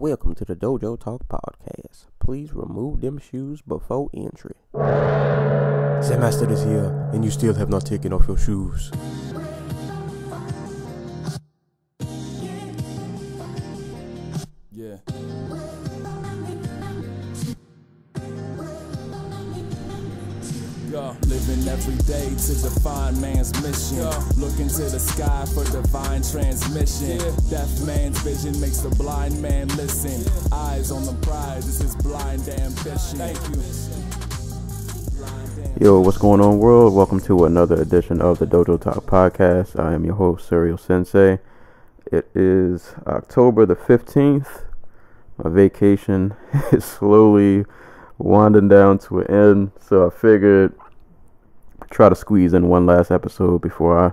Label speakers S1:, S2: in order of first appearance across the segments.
S1: Welcome to the Dojo Talk Podcast. Please remove them shoes before entry.
S2: Sam Master is here, and you still have not taken off your shoes.
S3: Living every day to define man's mission. Looking to the sky for divine transmission. Deaf man's vision makes the blind man listen. Eyes on the prize, this is blind ambition. Thank you.
S1: Yo, what's going on, world? Welcome to another edition of the Dojo Talk Podcast. I am your host, Cereal Sensei. It is October the 15th. My vacation is slowly winding down to an end, so I figured try to squeeze in one last episode before I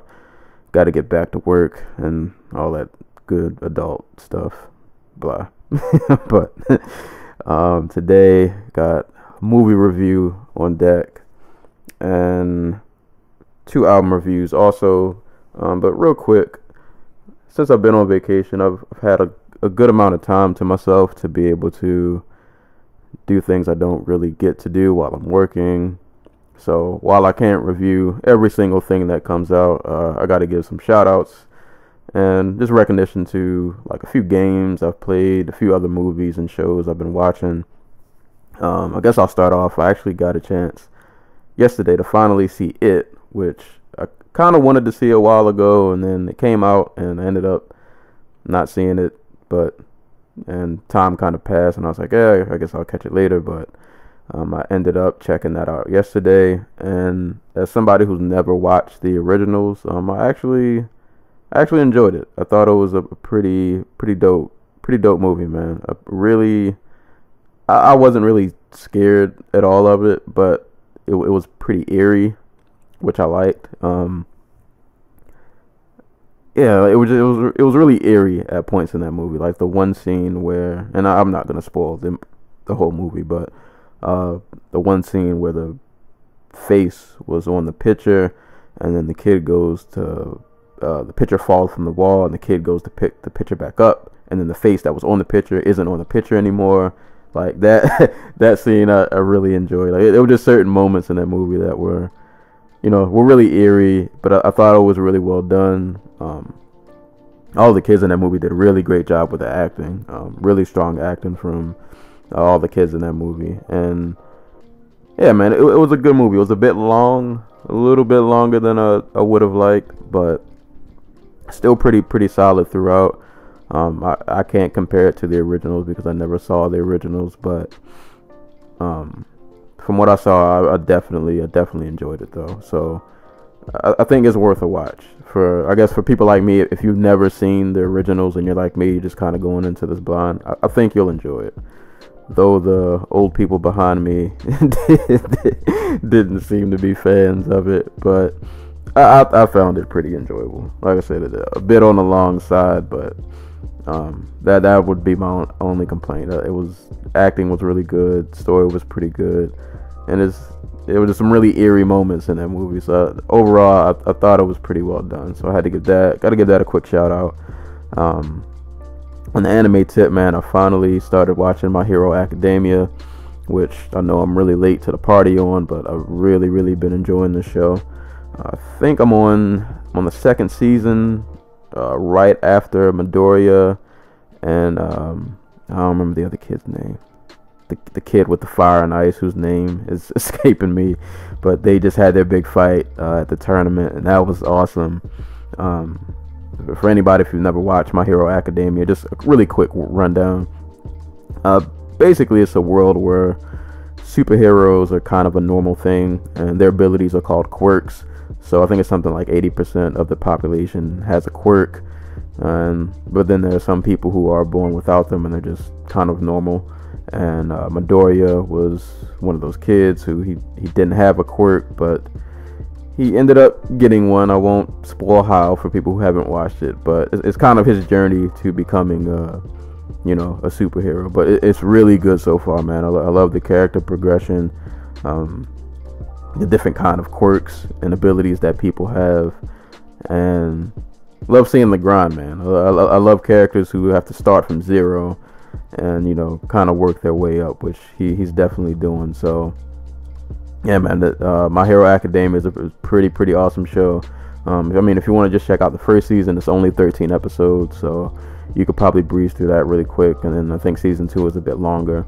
S1: got to get back to work and all that good adult stuff. Blah. but um, today got movie review on deck and two album reviews also. Um, but real quick, since I've been on vacation, I've, I've had a, a good amount of time to myself to be able to do things I don't really get to do while I'm working. So while I can't review every single thing that comes out, uh, I got to give some shout outs and just recognition to like a few games I've played, a few other movies and shows I've been watching. Um, I guess I'll start off. I actually got a chance yesterday to finally see it, which I kind of wanted to see a while ago, and then it came out, and I ended up not seeing it. But and time kind of passed, and I was like, yeah, I guess I'll catch it later. But um, I ended up checking that out yesterday, and as somebody who's never watched the originals, um, I actually, I actually enjoyed it. I thought it was a pretty, pretty dope, pretty dope movie, man. A really, I, I wasn't really scared at all of it, but it, it was pretty eerie, which I liked. Um, yeah, it was it was it was really eerie at points in that movie. Like the one scene where, and I, I'm not gonna spoil the the whole movie, but uh, the one scene where the face was on the picture, and then the kid goes to uh, the picture falls from the wall, and the kid goes to pick the picture back up, and then the face that was on the picture isn't on the picture anymore. Like that that scene, I, I really enjoyed. Like there were just certain moments in that movie that were, you know, were really eerie, but I, I thought it was really well done. Um, all the kids in that movie did a really great job with the acting. Um, really strong acting from all the kids in that movie. And yeah, man, it, it, was a good movie. It was a bit long, a little bit longer than I, I would have liked, but still pretty pretty solid throughout. Um, I, I can't compare it to the originals because I never saw the originals, but um, from what I saw, I, I definitely I definitely enjoyed it though. So I, I think it's worth a watch for I guess for people like me. If you've never seen the originals and you're like me, just kind of going into this blind, I, I think you'll enjoy it though the old people behind me didn't seem to be fans of it, but I, I, found it pretty enjoyable. Like I said, a bit on the long side, but um, that that would be my only complaint. Uh, it was acting was really good, story was pretty good, and it's it was just some really eerie moments in that movie. So overall, I, I thought it was pretty well done. So I had to give that got to give that a quick shout out. Um, the anime tip, man, I finally started watching My Hero Academia, which I know I'm really late to the party on, but I've really, really been enjoying the show. I think I'm on I'm on the second season, uh, right after Midoriya, and um, I don't remember the other kid's name. The, the kid with the fire and ice, whose name is escaping me, but they just had their big fight uh, at the tournament, and that was awesome. Um, for anybody if you've never watched My Hero Academia, just a really quick rundown. Uh, basically, it's a world where superheroes are kind of a normal thing, and their abilities are called quirks. So I think it's something like 80% of the population has a quirk, and but then there are some people who are born without them, and they're just kind of normal. And uh, Midoriya was one of those kids who he he didn't have a quirk, but he ended up getting one. I won't spoil how for people who haven't watched it, but it's, it's kind of his journey to becoming, uh, you know, a superhero. But it, it's really good so far, man. I, I love the character progression, um, the different kind of quirks and abilities that people have, and love seeing the grind, man. I, I, I love characters who have to start from zero. and you know kind of work their way up, which he, he's definitely doing. So yeah, man, the, uh, My Hero Academia is a pretty pretty awesome show. Um, I mean, if you want to just check out the first season, it's only 13 episodes, so you could probably breeze through that really quick. And then I think season two is a bit longer.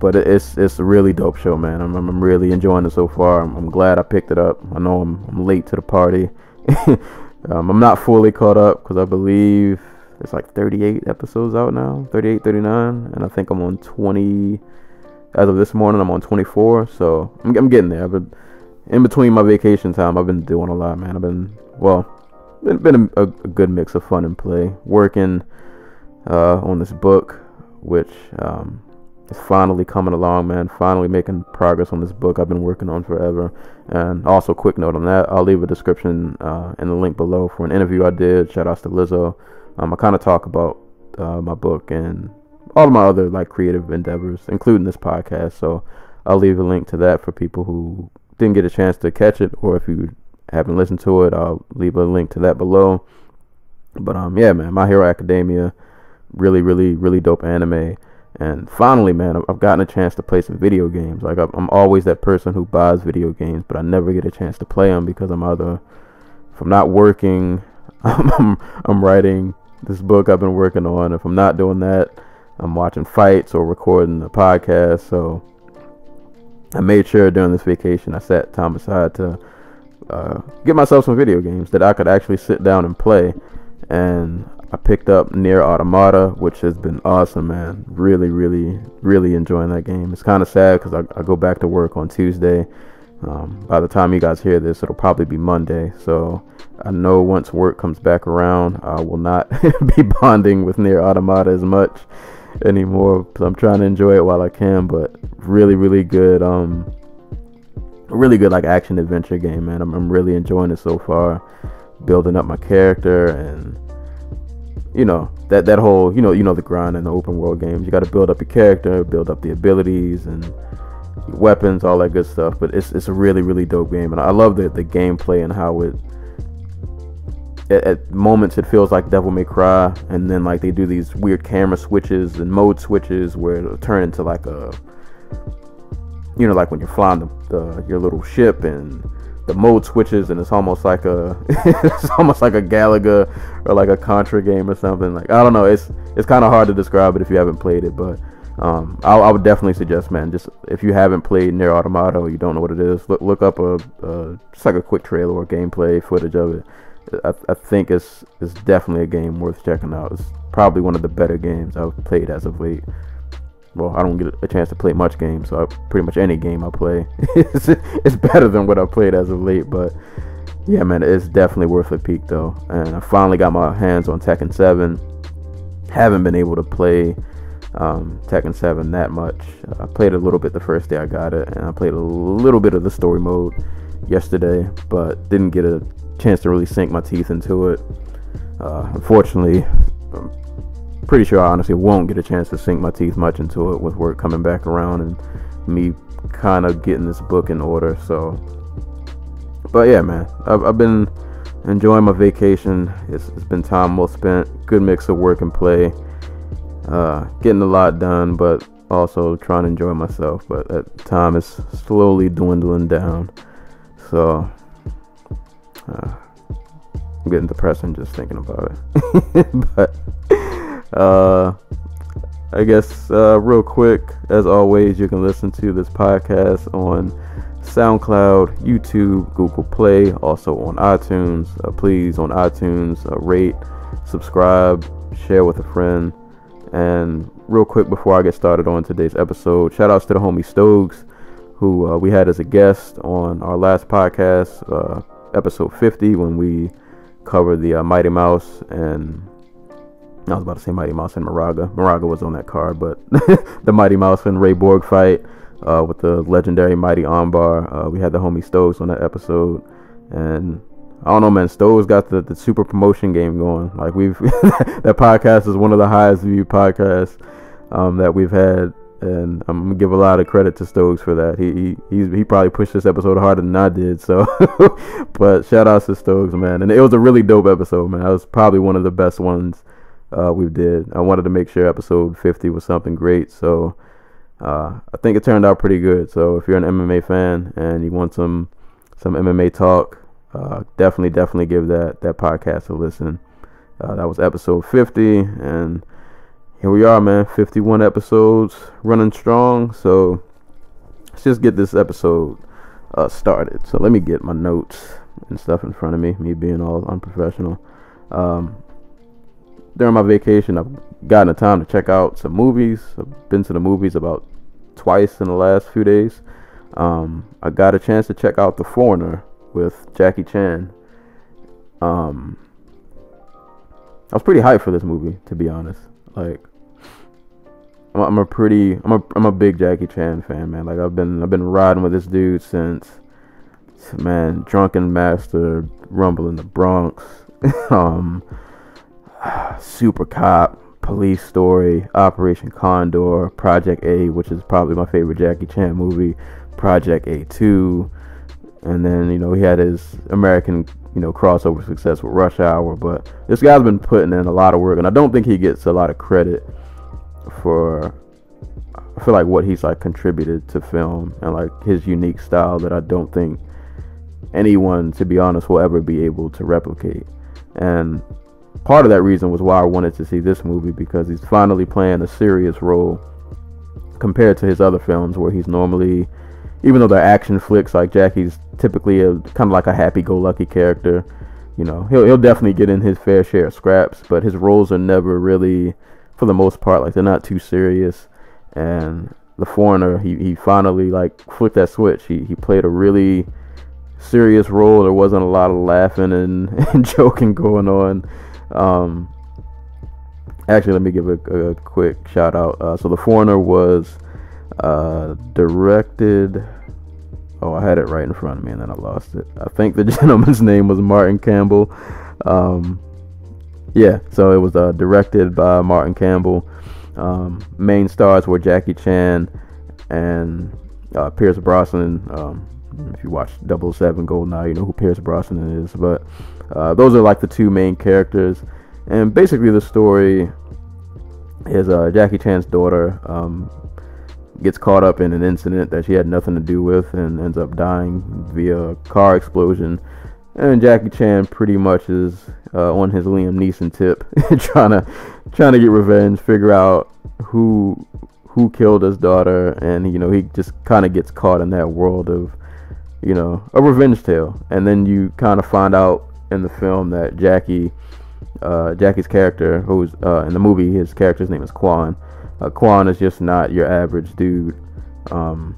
S1: But it's it's a really dope show, man. I'm, I'm really enjoying it so far. I'm, I'm glad I picked it up. I know I'm, I'm late to the party. um, I'm not fully caught up because I believe it's like 38 episodes out now, 38, 39, and I think I'm on 20. As of this morning, I'm on 24, so I'm, I'm getting there. I've in between my vacation time. I've been doing a lot, man. I've been well, been, been a, a good mix of fun and play. Working uh, on this book, which um, is finally coming along, man. Finally making progress on this book I've been working on forever. And also, quick note on that, I'll leave a description uh, in the link below for an interview I did. Shout outs to Lizzo. Um, I kind of talk about uh, my book and all of my other like creative endeavors, including this podcast. So I'll leave a link to that for people who didn't get a chance to catch it, or if you haven't listened to it, I'll leave a link to that below. But um, yeah, man, My Hero Academia, really, really, really dope anime. And finally, man, I've gotten a chance to play some video games. Like I'm always that person who buys video games, but I never get a chance to play them because I'm either, if I'm not working, I'm, I'm writing this book I've been working on. If I'm not doing that, I'm watching fights or recording the podcast. So I made sure during this vacation I set time aside to uh, get myself some video games that I could actually sit down and play. And I picked up NieR Automata, which has been awesome, man. Really, really, really enjoying that game. It's kind of sad because I, I, go back to work on Tuesday. Um, by the time you guys hear this, it'll probably be Monday. So I know once work comes back around, I will not be bonding with NieR Automata as much anymore. So I'm trying to enjoy it while I can, but really, really good. Um, really good like action adventure game, man. I'm, I'm really enjoying it so far. Building up my character and you know that that whole you know you know the grind in the open world games. You got to build up your character, build up the abilities and weapons, all that good stuff. But it's it's a really really dope game, and I love the the gameplay and how it at, at, moments it feels like Devil May Cry, and then like they do these weird camera switches and mode switches where it'll turn into like a, you know, like when you're flying the, the your little ship and the mode switches, and it's almost like a, it's almost like a Galaga or like a Contra game or something. Like I don't know, it's it's kind of hard to describe it if you haven't played it, but. Um, I, I, would definitely suggest, man, just if you haven't played NieR Automata or you don't know what it is, look, look up a, a just like a quick trailer or gameplay footage of it I, I think it's it's definitely a game worth checking out. It's probably one of the better games I've played as of late. Well, I don't get a chance to play much games, so I, pretty much any game I play, it's, it's better than what I've played as of late. But yeah, man, it's definitely worth a peek though. And I finally got my hands on Tekken 7. Haven't been able to play um, Tekken 7 that much. I played a little bit the first day I got it, and I played a little bit of the story mode yesterday, but didn't get a chance to really sink my teeth into it. Uh, unfortunately, I'm pretty sure I honestly won't get a chance to sink my teeth much into it with work coming back around and me kind of getting this book in order. So, but yeah, man, I've, I've been enjoying my vacation. It's, it's been time well spent. Good mix of work and play. Uh, getting a lot done, but also trying to enjoy myself. But time is slowly dwindling down. So uh, I'm getting depressing just thinking about it. but uh, I guess uh, real quick, as always, you can listen to this podcast on SoundCloud, YouTube, Google Play, also on iTunes. Uh, please, on iTunes, uh, rate, subscribe, share with a friend. And real quick before I get started on today's episode, shout outs to the homie Stokes, who uh, we had as a guest on our last podcast. Uh, episode 50 when we covered the uh, Mighty Mouse and I was about to say Mighty Mouse and Moraga. Moraga was on that card, but the Mighty Mouse and Ray Borg fight uh, with the legendary Mighty Armbar. Uh, we had the homie Stoves on that episode, and I don't know, man. Stoves got the, the super promotion game going. Like we've that podcast is one of the highest viewed podcasts um, that we've had and I'm gonna give a lot of credit to Stokes for that. He he he probably pushed this episode harder than I did. So, but shout out to Stokes, man. And it was a really dope episode, man. That was probably one of the best ones uh, we did. I wanted to make sure episode 50 was something great, so uh, I think it turned out pretty good. So if you're an MMA fan and you want some some MMA talk, uh, definitely definitely give that that podcast a listen. Uh, that was episode 50, and here we are, man. 51 episodes, running strong. So let's just get this episode uh, started. So let me get my notes and stuff in front of me. Me being all unprofessional. Um, during my vacation, I've gotten the time to check out some movies. I've been to the movies about twice in the last few days. Um, I got a chance to check out The Foreigner with Jackie Chan. Um, I was pretty hyped for this movie, to be honest. Like, I'm a, I'm a pretty, I'm a, I'm a big Jackie Chan fan, man. Like, I've been, I've been riding with this dude since, man, Drunken Master, Rumble in the Bronx, um, Super Cop, Police Story, Operation Condor, Project A, which is probably my favorite Jackie Chan movie, Project A2, and then you know he had his American you know crossover success with Rush Hour. But this guy's been putting in a lot of work, and I don't think he gets a lot of credit for I feel like what he's like contributed to film and like his unique style that I don't think anyone, to be honest, will ever be able to replicate. And part of that reason was why I wanted to see this movie because he's finally playing a serious role compared to his other films where he's normally even though they're action flicks like Jackie's typically a kind of like a happy-go-lucky character you know he'll, he'll definitely get in his fair share of scraps but his roles are never really for the most part like they're not too serious and the foreigner he, he finally like flicked that switch he, he played a really serious role there wasn't a lot of laughing and, and joking going on um, actually, let me give a, a quick shout out. Uh, so, The Foreigner was uh, directed. Oh, I had it right in front of me and then I lost it. I think the gentleman's name was Martin Campbell. Um, yeah, so it was uh, directed by Martin Campbell. Um, main stars were Jackie Chan and uh, Pierce Brosnan. Um, if you watch 007 Goldeneye, you know who Pierce Brosnan is. But uh, those are like the two main characters, and basically the story is uh, Jackie Chan's daughter um, gets caught up in an incident that she had nothing to do with and ends up dying via a car explosion. And Jackie Chan pretty much is uh, on his Liam Neeson tip, trying to trying to get revenge, figure out who who killed his daughter, and you know he just kind of gets caught in that world of you know a revenge tale. And then you kind of find out in the film that Jackie, uh, Jackie's character, who's uh, in the movie, his character's name is Quan. Uh, Quan is just not your average dude. Um,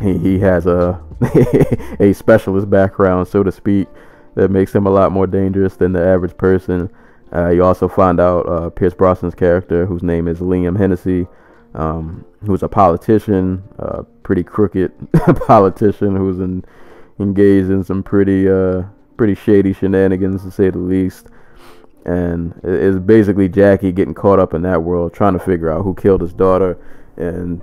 S1: he he has a a specialist background, so to speak, that makes him a lot more dangerous than the average person. Uh, you also find out uh, Pierce Brosnan's character, whose name is Liam Hennessy, um, who's a politician, a pretty crooked politician who's in, engaged in some pretty uh, pretty shady shenanigans to say the least. And it's basically Jackie getting caught up in that world, trying to figure out who killed his daughter, and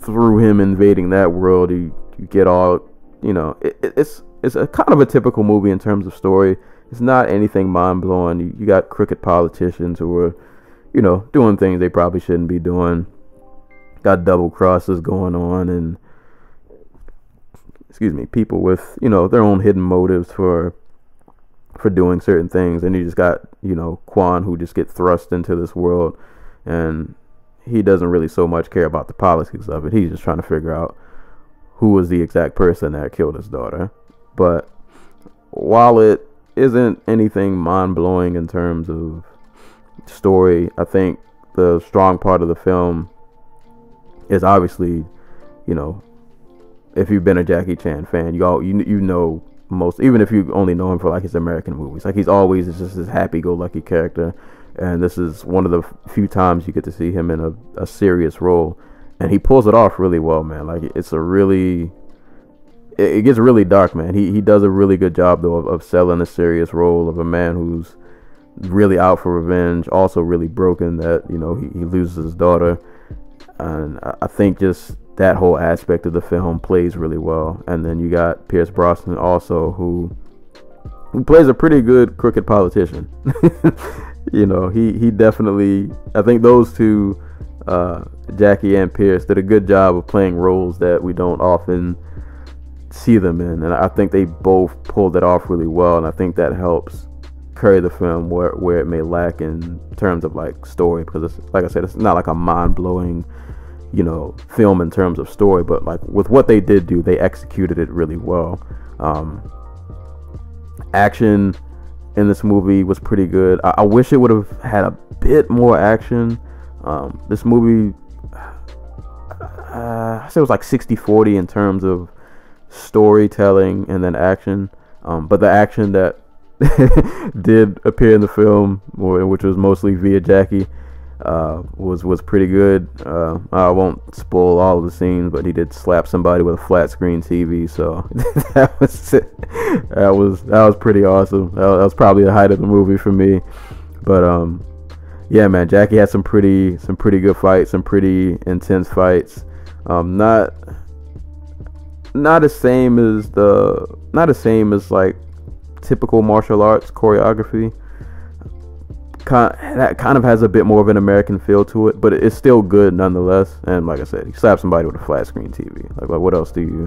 S1: through him invading that world, you, you get all, you know, it, it's it's a kind of a typical movie in terms of story. It's not anything mind blowing. You, you got crooked politicians who are, you know, doing things they probably shouldn't be doing. Got double crosses going on, and excuse me, people with you know their own hidden motives for for doing certain things, and you just got you know Quan who just get thrust into this world, and he doesn't really so much care about the politics of it. He's just trying to figure out who was the exact person that killed his daughter. But while it isn't anything mind blowing in terms of story, I think the strong part of the film is obviously, you know, if you've been a Jackie Chan fan, you all you you know most even if you only know him for like his American movies. Like he's always just this happy go lucky character. And this is one of the few times you get to see him in a, a serious role. And he pulls it off really well, man. Like it's a really it, it gets really dark, man. He he does a really good job though of, of selling a serious role of a man who's really out for revenge, also really broken that, you know, he, he loses his daughter. And I, I think just that whole aspect of the film plays really well. And then you got Pierce Brosnan also, who who plays a pretty good crooked politician. you know, he he definitely. I think those two, uh, Jackie and Pierce, did a good job of playing roles that we don't often see them in, and I think they both pulled it off really well, and I think that helps carry the film where where it may lack in terms of like story because it's like I said, it's not like a mind blowing you know film in terms of story but like with what they did do they executed it really well um, action in this movie was pretty good. I, I wish it would have had a bit more action. Um, this movie uh, i say it was like 60-40 in terms of storytelling and then action. Um, but the action that did appear in the film which was mostly via jackie uh, was was pretty good. Uh, I won't spoil all the scenes, but he did slap somebody with a flat screen TV, so that was that was that was pretty awesome. That was, that was, probably the height of the movie for me. But um, yeah, man, Jackie had some pretty some pretty good fights, some pretty intense fights. Um, not not the same as the not the same as like typical martial arts choreography kind that kind of has a bit more of an American feel to it, but it's still good nonetheless. And like I said, you slap somebody with a flat screen TV. Like, like what else do you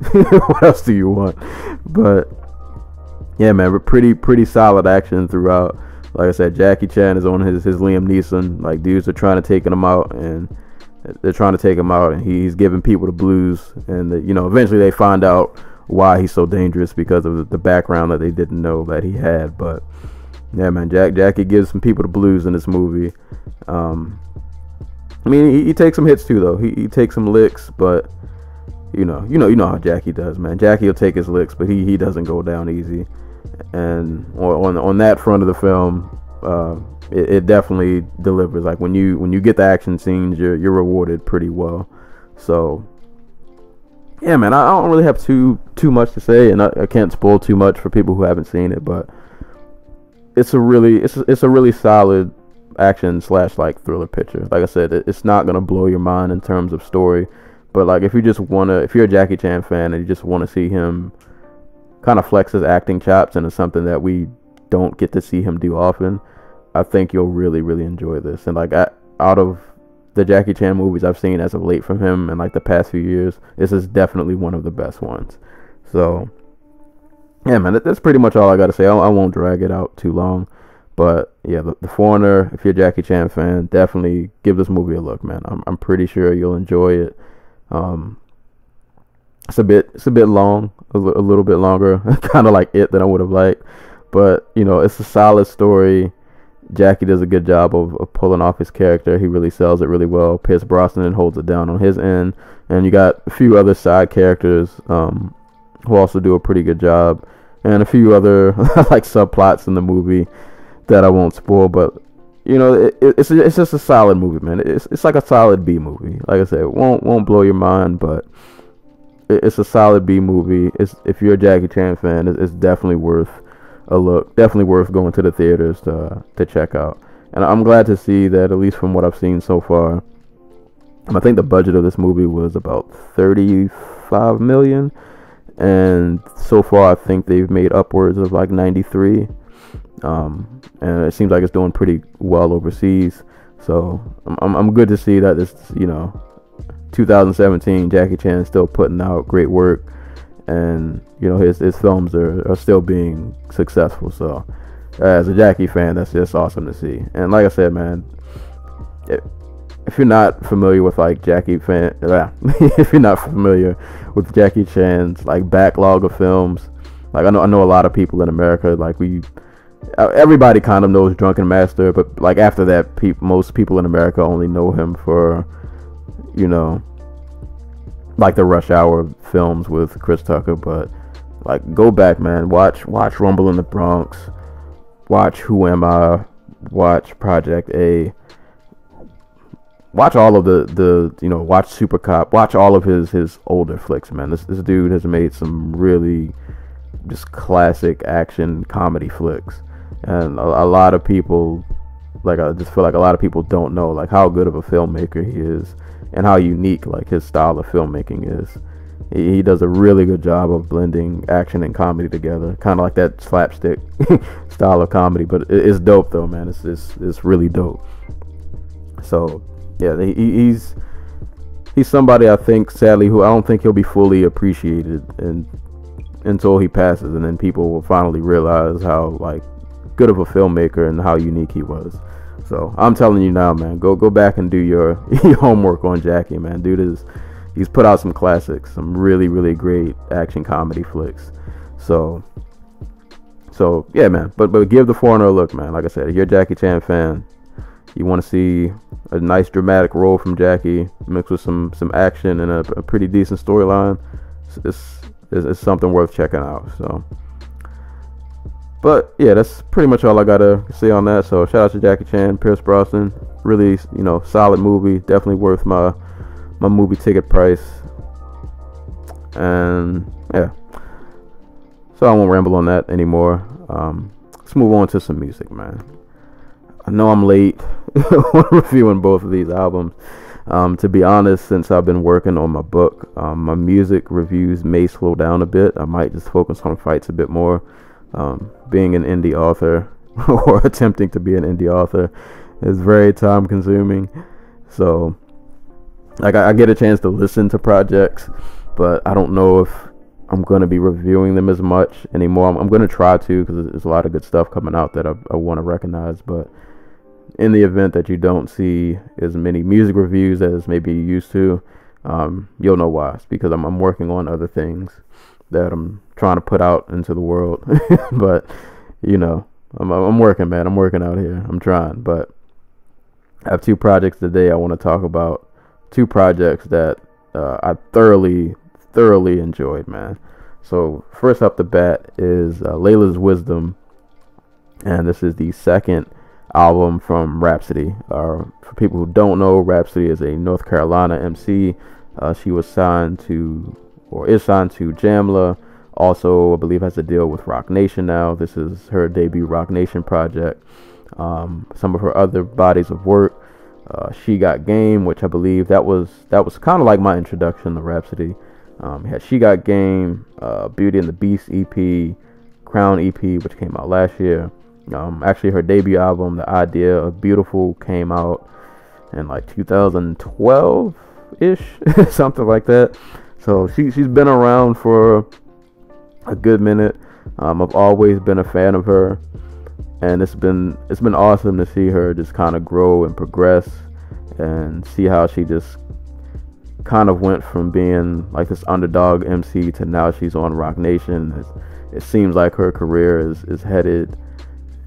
S1: what else do you want? But yeah, man, pretty pretty solid action throughout. Like I said, Jackie Chan is on his his Liam Neeson. Like dudes are trying to take him out, and they're trying to take him out, and he's giving people the blues. And the, you know, eventually they find out why he's so dangerous because of the background that they didn't know that he had. But yeah, man, Jack Jackie gives some people the blues in this movie. Um, I mean, he, he, takes some hits too, though. He, he takes some licks, but you know, you know, you know how Jackie does, man. Jackie will take his licks, but he he doesn't go down easy. And on on that front of the film, uh, it, it, definitely delivers. Like when you when you get the action scenes, you're you're rewarded pretty well. So. Yeah, man, I, I don't really have too too much to say, and I, I can't spoil too much for people who haven't seen it. But it's a really it's it's a really solid action slash like thriller picture. Like I said, it, it's not gonna blow your mind in terms of story, but like if you just wanna, if you're a Jackie Chan fan and you just want to see him kind of flex his acting chops into something that we don't get to see him do often, I think you'll really really enjoy this. And like I, out of the Jackie Chan movies I've seen as of late from him in like the past few years, this is definitely one of the best ones. So yeah, man, that, that's pretty much all I got to say. I, I, won't drag it out too long. But yeah, the, the, Foreigner, if you're a Jackie Chan fan, definitely give this movie a look, man. I'm, I'm pretty sure you'll enjoy it. Um, it's a bit it's a bit long, a, l- a little bit longer, kind of like it than I would have liked. But you know, it's a solid story. Jackie does a good job of, of pulling off his character. He really sells it really well. Pierce Brosnan holds it down on his end, and you got a few other side characters um, who also do a pretty good job, and a few other like subplots in the movie that I won't spoil. But you know, it, it's it's just a solid movie, man. It's it's like a solid B movie. Like I said, it won't won't blow your mind, but it's a solid B movie. It's if you're a Jackie Chan fan, it's, definitely worth a look. Definitely worth going to the theaters to to check out. And I'm glad to see that at least from what I've seen so far. I think the budget of this movie was about 35 million and so far I think they've made upwards of like 93 um, and it seems like it's doing pretty well overseas. So I'm, I'm good to see that this you know 2017 Jackie Chan is still putting out great work. And you know his, his films are, are still being successful. So as a Jackie fan that's just awesome to see. And like I said man it, if you're not familiar with like Jackie fan, if you're not familiar with Jackie Chan's like backlog of films, like I know I know a lot of people in America like we uh, everybody kind of knows Drunken Master, but like after that, pe- most people in America only know him for you know like the Rush Hour films with Chris Tucker, but like go back, man, watch watch Rumble in the Bronx, watch Who Am I, watch Project A watch all of the the you know watch Super Cop, watch all of his his older flicks, man. This this dude has made some really just classic action comedy flicks, and a, a lot of people like I just feel like a lot of people don't know like how good of a filmmaker he is and how unique like his style of filmmaking is. he, he does a really good job of blending action and comedy together, kind of like that slapstick style of comedy. But it, it's dope though, man. It's it's it's really dope. So yeah, he, he's he's somebody I think, sadly, who I don't think he'll be fully appreciated and until he passes, and then people will finally realize how like good of a filmmaker and how unique he was. So I'm telling you now, man, go go back and do your, your homework on Jackie, man. Dude is he's put out some classics, some really really great action comedy flicks. So so yeah, man. But but give the foreigner a look, man. Like I said, if you're a Jackie Chan fan, you want to see a nice dramatic role from Jackie mixed with some some action and a, a pretty decent storyline. It's, it's, it's something worth checking out. So. But yeah, that's pretty much all I gotta say on that. So shout out to Jackie Chan, Pierce Brosnan. Really, you know, solid movie. Definitely worth my my movie ticket price. And yeah, so I won't ramble on that anymore. Um, let's move on to some music, man. I know I'm late reviewing both of these albums. Um, to be honest, since I've been working on my book, um, my music reviews may slow down a bit. I might just focus on fights a bit more. Um, being an indie author or attempting to be an indie author is very time consuming. So, like, I, I get a chance to listen to projects, but I don't know if I'm going to be reviewing them as much anymore. I'm, I'm going to try to because there's a lot of good stuff coming out that I, I want to recognize. But in the event that you don't see as many music reviews as maybe you used to, um, you'll know why. It's because I'm, I'm working on other things that I'm trying to put out into the world. but you know, I'm I'm working, man. I'm working out here. I'm trying, but I have two projects today I want to talk about. Two projects that uh, I thoroughly, thoroughly enjoyed, man. So first up the bat is uh, Laila's Wisdom, and this is the second album from Rapsody. Uh, for people who don't know, Rapsody is a North Carolina MC. Uh, she was signed to or is signed to Jamla. Also, I believe has a deal with Roc Nation now. This is her debut Roc Nation project. Um, some of her other bodies of work. Uh, she got game, which I believe that was that was kind of like my introduction to Rapsody. Um, had she got game, uh, Beauty and the Beast EP, Crown EP, which came out last year. Um, actually, her debut album, The Idea of Beautiful, came out in like 2012 ish, something like that. So she she's been around for a good minute. Um, I've always been a fan of her, and it's been it's been awesome to see her just kind of grow and progress, and see how she just kind of went from being like this underdog MC to now she's on Roc Nation. It's, it seems like her career is is headed,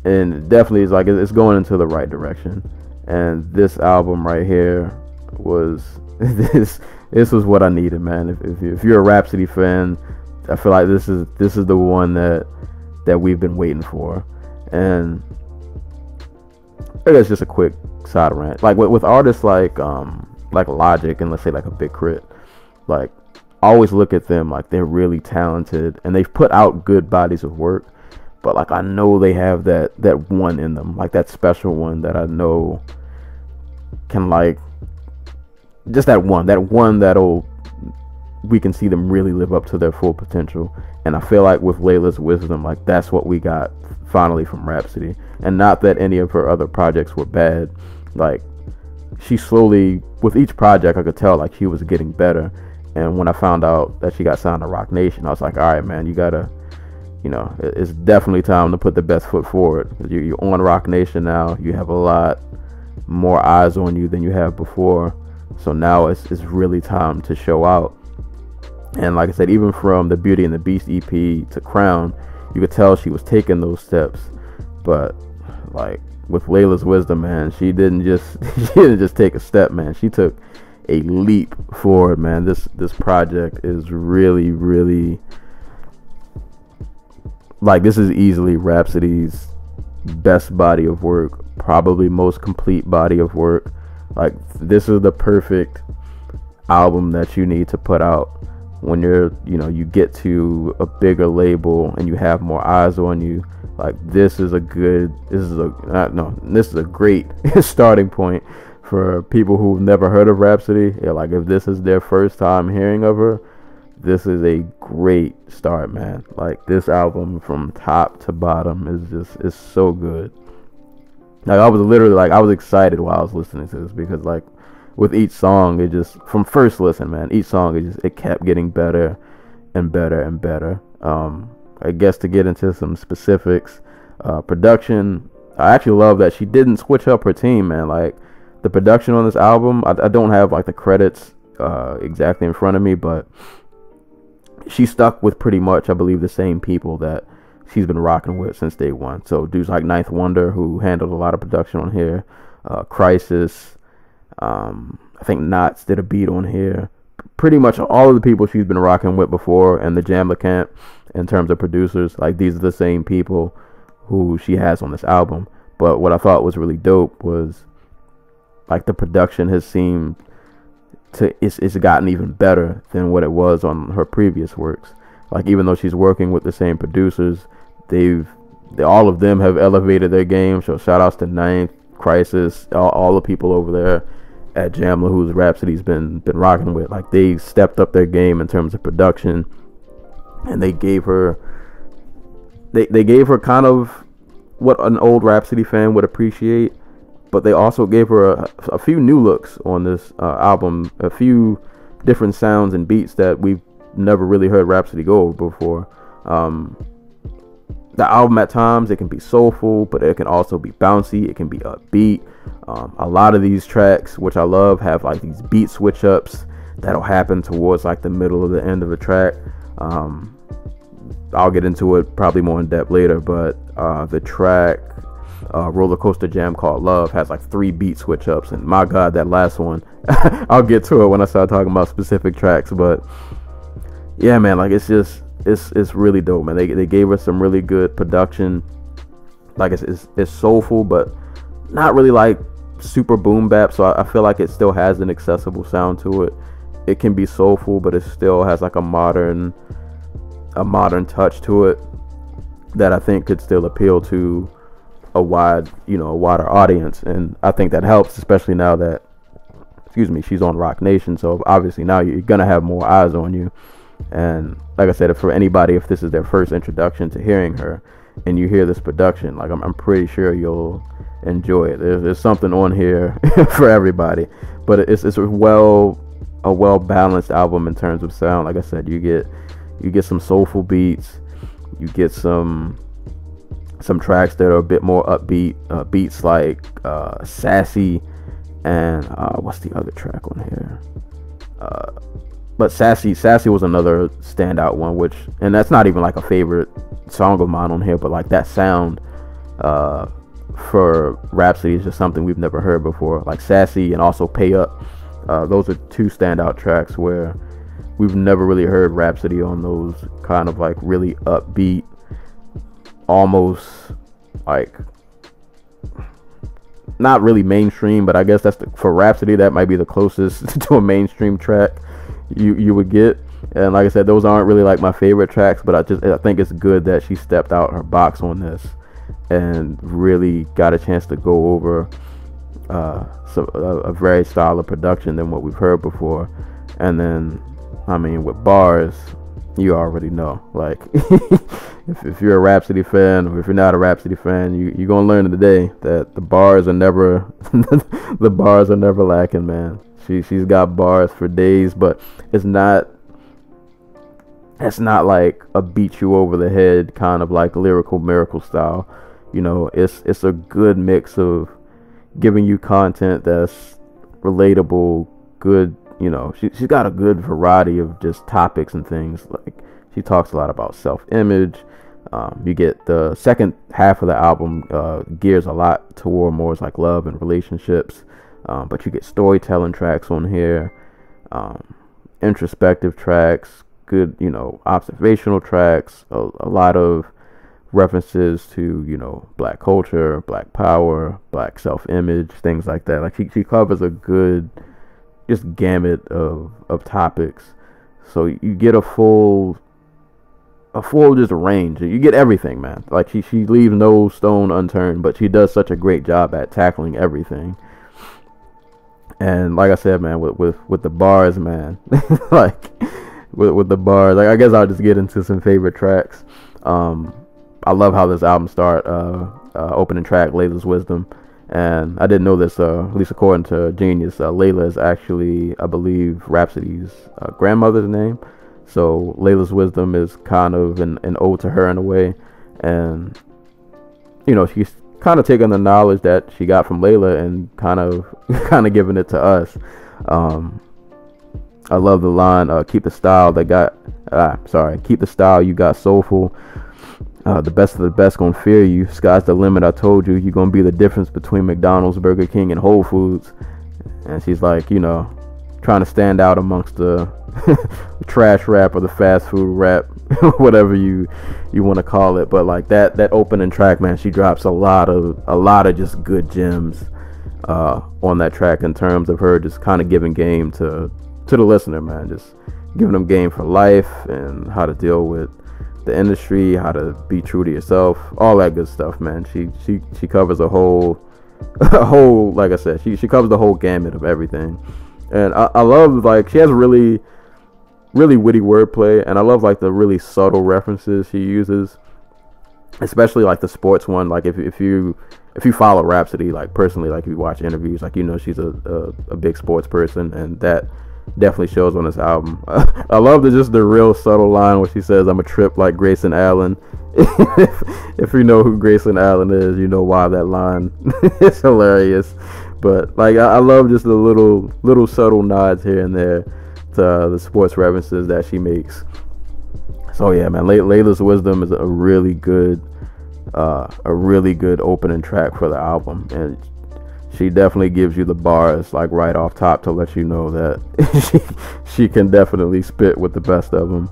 S1: and definitely is like it's going into the right direction. And this album right here was this this was what I needed, man. If, if, if you're a Rapsody fan, I feel like this is this is the one that that we've been waiting for, and it's just a quick side rant. Like with, with artists like um like Logic and let's say like a Big K.R.I.T., like always look at them like they're really talented and they've put out good bodies of work, but like I know they have that that one in them, like that special one that I know can like just that one, that one that'll we can see them really live up to their full potential. And I feel like with Laila's wisdom, like that's what we got finally from Rapsody. And not that any of her other projects were bad. Like she slowly with each project I could tell like she was getting better. And when I found out that she got signed to Roc Nation, I was like, all right, man, you gotta, you know, it's definitely time to put the best foot forward. You're on Roc Nation now. You have a lot more eyes on you than you have before. So now it's, it's really time to show out. And like I said, even from the Beauty and the Beast EP to Crown, you could tell she was taking those steps. But like with Laila's wisdom, man, she didn't just she didn't just take a step, man. She took a leap forward, man. This this project is really, really like this is easily Rapsody's best body of work, probably most complete body of work. Like this is the perfect album that you need to put out when you're, you know, you get to a bigger label and you have more eyes on you. Like this is a good, this is a uh, no, this is a great starting point for people who've never heard of Rapsody. Yeah, like if this is their first time hearing of her, this is a great start, man. Like this album from top to bottom is just is so good. Like I was literally like I was excited while I was listening to this because like with each song it just from first listen, man, each song it just it kept getting better and better and better. Um I guess to get into some specifics, uh production, I actually love that she didn't switch up her team, man. Like the production on this album, I, I don't have like the credits uh exactly in front of me, but she stuck with pretty much, I believe, the same people that she's been rocking with since day one. So dudes like Ninth Wonder, who handled a lot of production on here, uh, Khrysis, um, I think Knots did a beat on here. Pretty much all of the people she's been rocking with before, and the Jamla camp in terms of producers, like these are the same people who she has on this album. But what I thought was really dope was like the production has seemed to it's, it's gotten even better than what it was on her previous works. Like even though she's working with the same producers, they've they, all of them have elevated their game. So shout outs to Ninth, Khrysis, all, all the people over there at Jamla whose Rapsody's been been rocking with. Like they stepped up their game in terms of production, and they gave her they they gave her kind of what an old Rapsody fan would appreciate but they also gave her a, a few new looks on this uh, album, a few different sounds and beats that we've never really heard Rapsody go over before. Um, the album at times it can be soulful, but it can also be bouncy. It can be upbeat. Um, a lot of these tracks, which I love, have like these beat switch ups that'll happen towards like the middle of the end of the track. Um, I'll get into it probably more in depth later, but uh, the track uh, roller coaster jam called Love has like three beat switch ups, and my god, that last one, I'll get to it when I start talking about specific tracks. But yeah, man, like it's just it's it's really dope, man. They they gave us some really good production. Like it's it's, it's soulful, but not really like super boom bap. So I, I feel like it still has an accessible sound to it. It can be soulful, but it still has like a modern a modern touch to it that I think could still appeal to a wide, you know, a wider audience, and I think that helps, especially now that, excuse me, she's on Roc Nation. So obviously now you're gonna have more eyes on you, and like I said, for anybody, if this is their first introduction to hearing her, and you hear this production, like I'm, I'm pretty sure you'll enjoy it. There's, there's something on here for everybody, but it's it's a well a well balanced album in terms of sound. Like I said, you get you get some soulful beats, you get some some tracks that are a bit more upbeat, uh, beats like uh, "Sassy" and uh, what's the other track on here? Uh, but "Sassy," "Sassy" was another standout one, which and that's not even like a favorite song of mine on here, but like that sound uh, for Rapsody is just something we've never heard before. Like "Sassy" and also "Pay Up." Uh, those are two standout tracks where we've never really heard Rapsody on those kind of like really upbeat almost like not really mainstream, but I guess that's the, for Rapsody that might be the closest to a mainstream track you you would get. And like I said, those aren't really like my favorite tracks, but I just I think it's good that she stepped out her box on this and really got a chance to go over uh, a, a very of production than what we've heard before. And then, I mean, with bars, you already know. Like, if, if you're a Rapsody fan, or if you're not a Rapsody fan, you you're gonna learn today that the bars are never the bars are never lacking, man. She she's got bars for days, but it's not it's not like a beat you over the head kind of like lyrical miracle style. You know, it's it's a good mix of giving you content that's relatable, good you know, she she's got a good variety of just topics and things. Like she talks a lot about self-image. Um, you get the second half of the album uh, gears a lot toward more like love and relationships, um, but you get storytelling tracks on here, um, introspective tracks, good you know observational tracks, a, a lot of references to you know black culture, black power, black self-image, things like that. Like she she covers a good just gamut of of topics. So you get a full a full just range. You get everything, man. Like she she leaves no stone unturned, but she does such a great job at tackling everything. And like I said, man, with with with the bars, man, like with, with the bars. Like I guess I'll just get into some favorite tracks. Um, I love how this album start. Uh, uh, opening track, Laila's Wisdom, and I didn't know this. Uh, at least according to Genius, uh, Laila is actually, I believe, Rapsody's uh, grandmother's name. So Laila's Wisdom is kind of an, an ode to her in a way, and you know she's kind of taking the knowledge that she got from Laila and kind of kind of giving it to us. Um, I love the line, uh, "Keep the style that got." Ah, sorry, keep the style you got soulful. Uh, the best of the best gonna fear you. Sky's the limit. I told you, you're gonna be the difference between McDonald's, Burger King, and Whole Foods. And she's like, you know, trying to stand out amongst the trash rap or the fast food rap, whatever you you want to call it. But like that that opening track, man, she drops a lot of a lot of just good gems uh, on that track in terms of her just kind of giving game to to the listener, man, just giving them game for life and how to deal with the industry, how to be true to yourself, all that good stuff, man. She she she covers a whole a whole like I said, she she covers the whole gamut of everything. And I, I love like she has really really witty wordplay and I love like the really subtle references she uses. Especially like the sports one. Like if if you if you follow Rapsody, like personally, like if you watch interviews, like you know she's a, a, a big sports person and that definitely shows on this album. I love the just the real subtle line where she says, "I'm a trip like Grayson Allen." if, if you know who Grayson Allen is, you know why that line is hilarious. But like, I, I, love just the little little subtle nods here and there to uh, the sports references that she makes. So yeah, man, Lay- Laila's Wisdom is a really good, uh, a really good opening track for the album, and she definitely gives you the bars like right off top to let you know that she she can definitely spit with the best of them.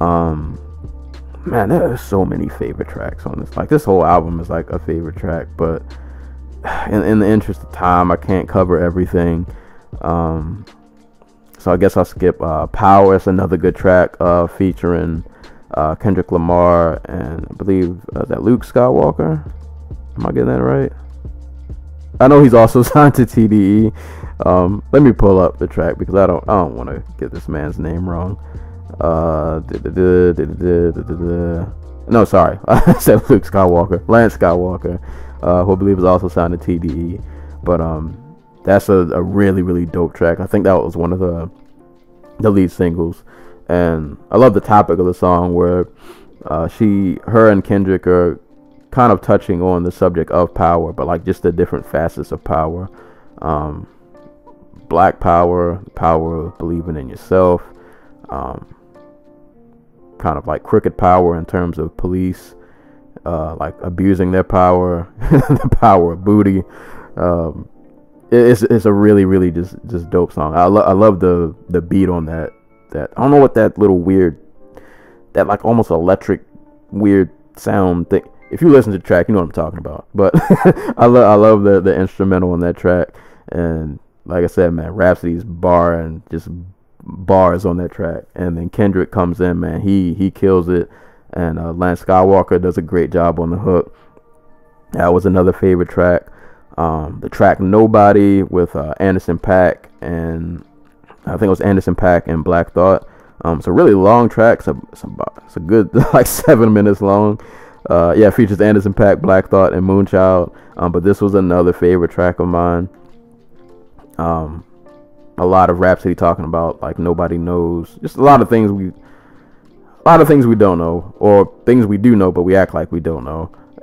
S1: Um, man, there are so many favorite tracks on this. Like this whole album is like a favorite track, but in, in the interest of time, I can't cover everything. Um, so I guess I'll skip uh, Power. It's another good track uh, featuring uh, Kendrick Lamar and I believe uh, that Luke Skywalker. Am I getting that right? I know he's also signed to TDE. Um, let me pull up the track because I don't I don't want to get this man's name wrong. Uh, no, sorry, I said Luke Skywalker, Lance Skywalker, uh, who I believe is also signed to TDE. But um, that's a, a really really dope track. I think that was one of the the lead singles, and I love the topic of the song where uh, she, her, and Kendrick are kind of touching on the subject of power, but like just the different facets of power. Um, black power, power of believing in yourself, um, kind of like crooked power in terms of police, uh, like abusing their power, the power of booty. Um, it's it's a really really just just dope song. I love I love the the beat on that. That I don't know what that little weird, that like almost electric weird sound thing if you listen to the track, you know what I'm talking about. But I love I love the the instrumental on that track, and like I said, man, Rapsody's bar and just bars on that track, and then Kendrick comes in, man, he he kills it, and uh, Lance Skywalker does a great job on the hook. That was another favorite track. Um, the track Nobody with uh, Anderson .Paak and I think it was Anderson .Paak and Black Thought. Um, it's a really long track. It's a, it's a, it's a good like seven minutes long. Uh, yeah, features Anderson .Paak, Black Thought, and Moonchild. Um, but this was another favorite track of mine. Um, a lot of Rapsody talking about like nobody knows, just a lot of things we, a lot of things we don't know, or things we do know but we act like we don't know.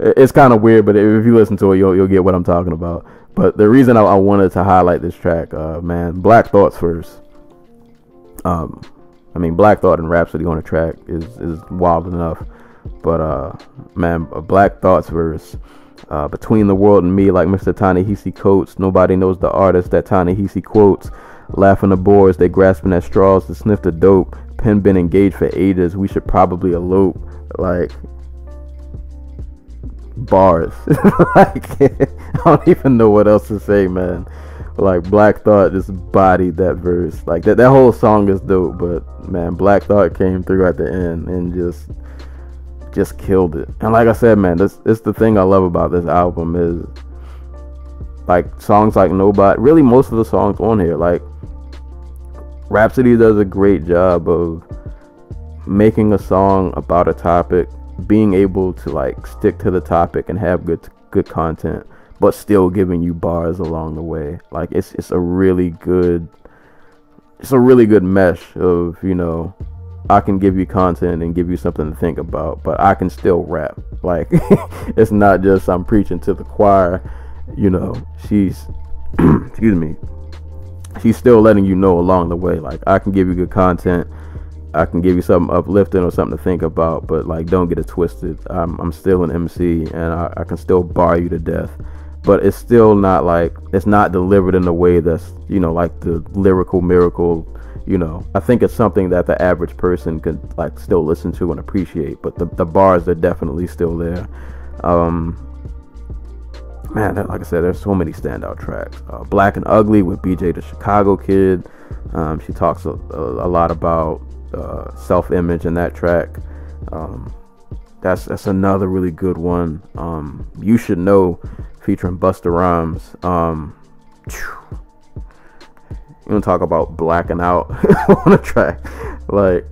S1: it's kind of weird, but if you listen to it, you'll you'll get what I'm talking about. But the reason I, I wanted to highlight this track, uh, man, Black Thoughts first. Um, I mean, Black Thought and Rapsody on the track is is wild enough. But uh, man, Black Thought's verse. Uh, between the world and me, like Mr. Ta-Nehisi nobody knows the artist that Ta-Nehisi quotes. Laughing the boys, they grasping at straws to sniff the dope. Pen been engaged for ages. We should probably elope. Like bars. like I don't even know what else to say, man. Like Black Thought just bodied that verse. Like that that whole song is dope, but man, Black Thought came through at the end and just just killed it. And like I said, man, this it's the thing I love about this album is like songs like Nobody. Really, most of the songs on here, like Rapsody, does a great job of making a song about a topic, being able to like stick to the topic and have good good content, but still giving you bars along the way. Like it's it's a really good it's a really good mesh of, you know, I can give you content and give you something to think about, but I can still rap. Like it's not just I'm preaching to the choir, you know, she's excuse me. She's still letting you know along the way like I can give you good content I can give you something uplifting or something to think about, but like don't get it twisted. I'm, I'm still an MC and I, I, can still bar you to death, but it's still not like it's not delivered in a way that's you know like the lyrical miracle. You know, I think it's something that the average person could like still listen to and appreciate, but the, the bars are definitely still there. Um, man, like I said, there's so many standout tracks. Uh, Black and Ugly with BJ the Chicago Kid. Um, she talks a, a, a lot about uh, self-image in that track. Um, that's that's another really good one. Um, you should know, featuring Busta Rhymes. Um, you don't talk about blacking out on a track, like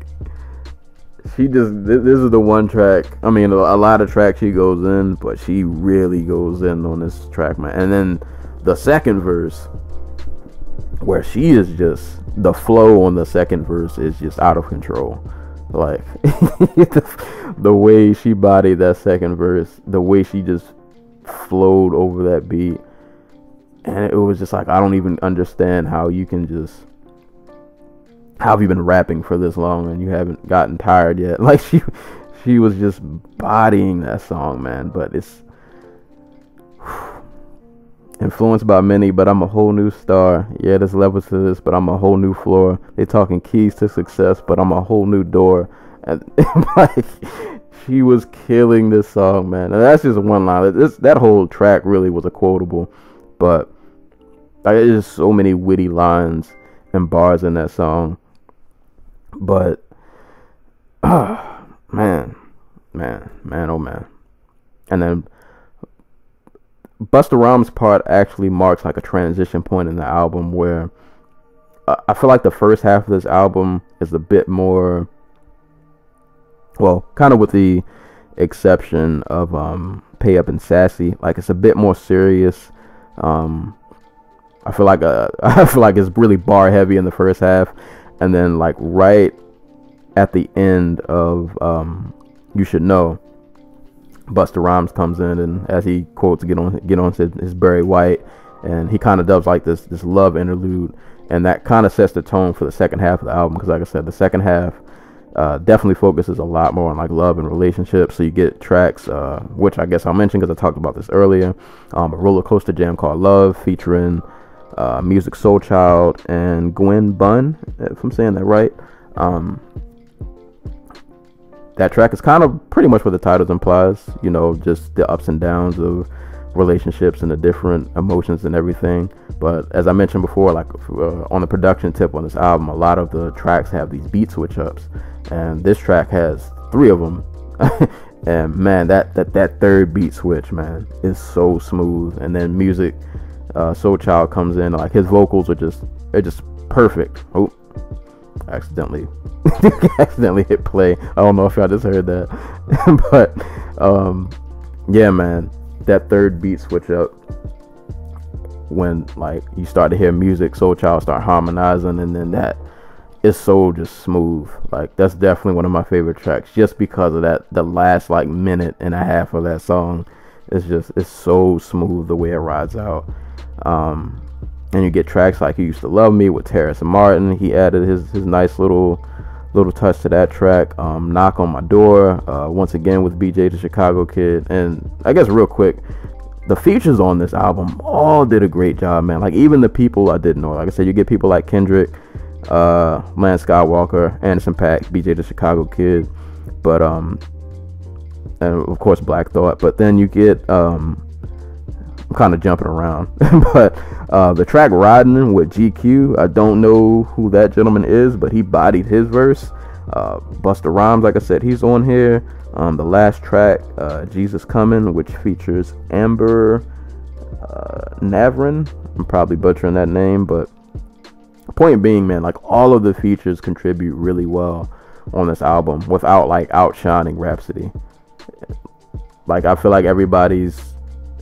S1: she just this is the one track. I mean, a, lot of tracks she goes in, but she really goes in on this track, man. And then the second verse, where she is just the flow on the second verse is just out of control. Like the, the way she bodied that second verse, the way she just flowed over that beat, and it was just like I don't even understand how you can just how have you been rapping for this long and you haven't gotten tired yet? Like she she was just bodying that song, man. But it's Influenced by many, but I'm a whole new star. Yeah, there's levels to this, but I'm a whole new floor. They talking keys to success, but I'm a whole new door. And like she was killing this song, man. And that's just one line. This that whole track really was a quotable, but like, there's so many witty lines and bars in that song. But ah, man, man, man, oh man. And then Busta Rhymes part actually marks like a transition point in the album where uh, I feel like the first half of this album is a bit more well, kind of with the exception of um, Pay Up and Sassy, like it's a bit more serious. Um, I feel like uh, I feel like it's really bar heavy in the first half, and then like right at the end of um, You Should Know, Busta Rhymes comes in and as he quotes get on get on his, his Barry White. And he kind of does like this this love interlude. And that kind of sets the tone for the second half of the album. Because like I said the second half uh, definitely focuses a lot more on like love and relationships so you get tracks uh, which I guess I'll mention because I talked about this earlier um, a roller coaster jam called Love featuring uh, Musiq Soulchild and Gwen Bunn if I'm saying that right um, that track is kind of pretty much what the title implies. You know, just the ups and downs of relationships and the different emotions and everything. But as I mentioned before, like uh, on the production tip on this album, a lot of the tracks have these beat switch ups, and this track has three of them. and man, that that that third beat switch, man, is so smooth. And then Musiq uh, Soulchild comes in, like his vocals are just they're just perfect. Oh, accidentally accidentally hit play. I don't know if y'all just heard that, but um, yeah, man, that third beat switch up when like you start to hear Musiq, Soulchild start harmonizing, and then that is so just smooth. Like that's definitely one of my favorite tracks, just because of that. The last like minute and a half of that song it's just it's so smooth the way it rides out. Um, and you get tracks like "You Used to Love Me" with Terrace Martin. He added his his nice little little touch to that track. Um, "Knock on My Door" uh, once again with BJ the Chicago Kid. And I guess real quick, the features on this album all did a great job, man. Like even the people I didn't know. Like I said, you get people like Kendrick, uh, Lance Skywalker, Anderson .Paak, BJ the Chicago Kid, but um, and of course Black Thought. But then you get um I'm kind of jumping around, but uh, the track "Riding" with GQ, I don't know who that gentleman is, but he bodied his verse. Uh, Busta Rhymes, like I said, he's on here. Um, the last track, uh, "Jesus Coming," which features Amber uh, Navran. I'm probably butchering that name, but point being, man, like all of the features contribute really well on this album without like outshining Rapsody. Like I feel like everybody's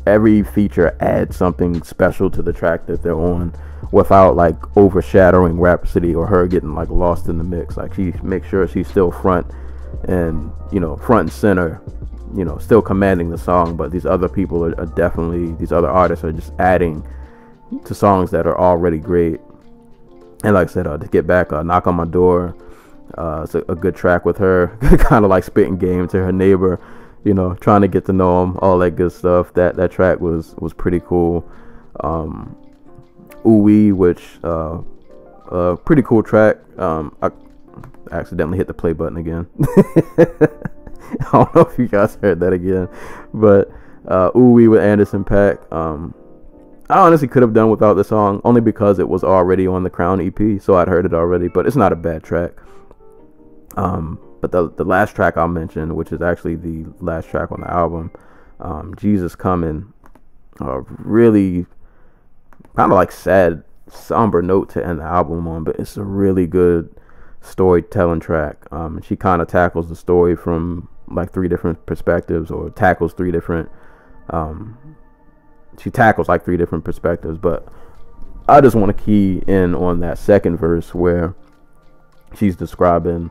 S1: every feature adds something special to the track that they're on without like overshadowing Rapsody or her getting like lost in the mix. Like she makes sure she's still front and you know front and center, you know, still commanding the song. But these other people are, are definitely these other artists are just adding to songs that are already great. And like I said, uh, to get back, uh, knock on my door. Uh, it's a, a good track with her, kind of like spitting game to her neighbor, you know, trying to get to know him, all that good stuff. That that track was was pretty cool. Um, which uh, pretty cool track. Um, I accidentally hit the play button again. I don't know if you guys heard that again, but uh, with Anderson .Paak. Um, I honestly could have done without the song only because it was already on the Crown EP, so I'd heard it already. But it's not a bad track. Um, but the the last track I'll mention, which is actually the last track on the album, um, Jesus Coming, uh, really kind of like sad, somber note to end the album on, but it's a really good storytelling track. Um, she kind of tackles the story from like three different perspectives, or tackles three different. Um, she tackles like three different perspectives, but I just want to key in on that second verse where she's describing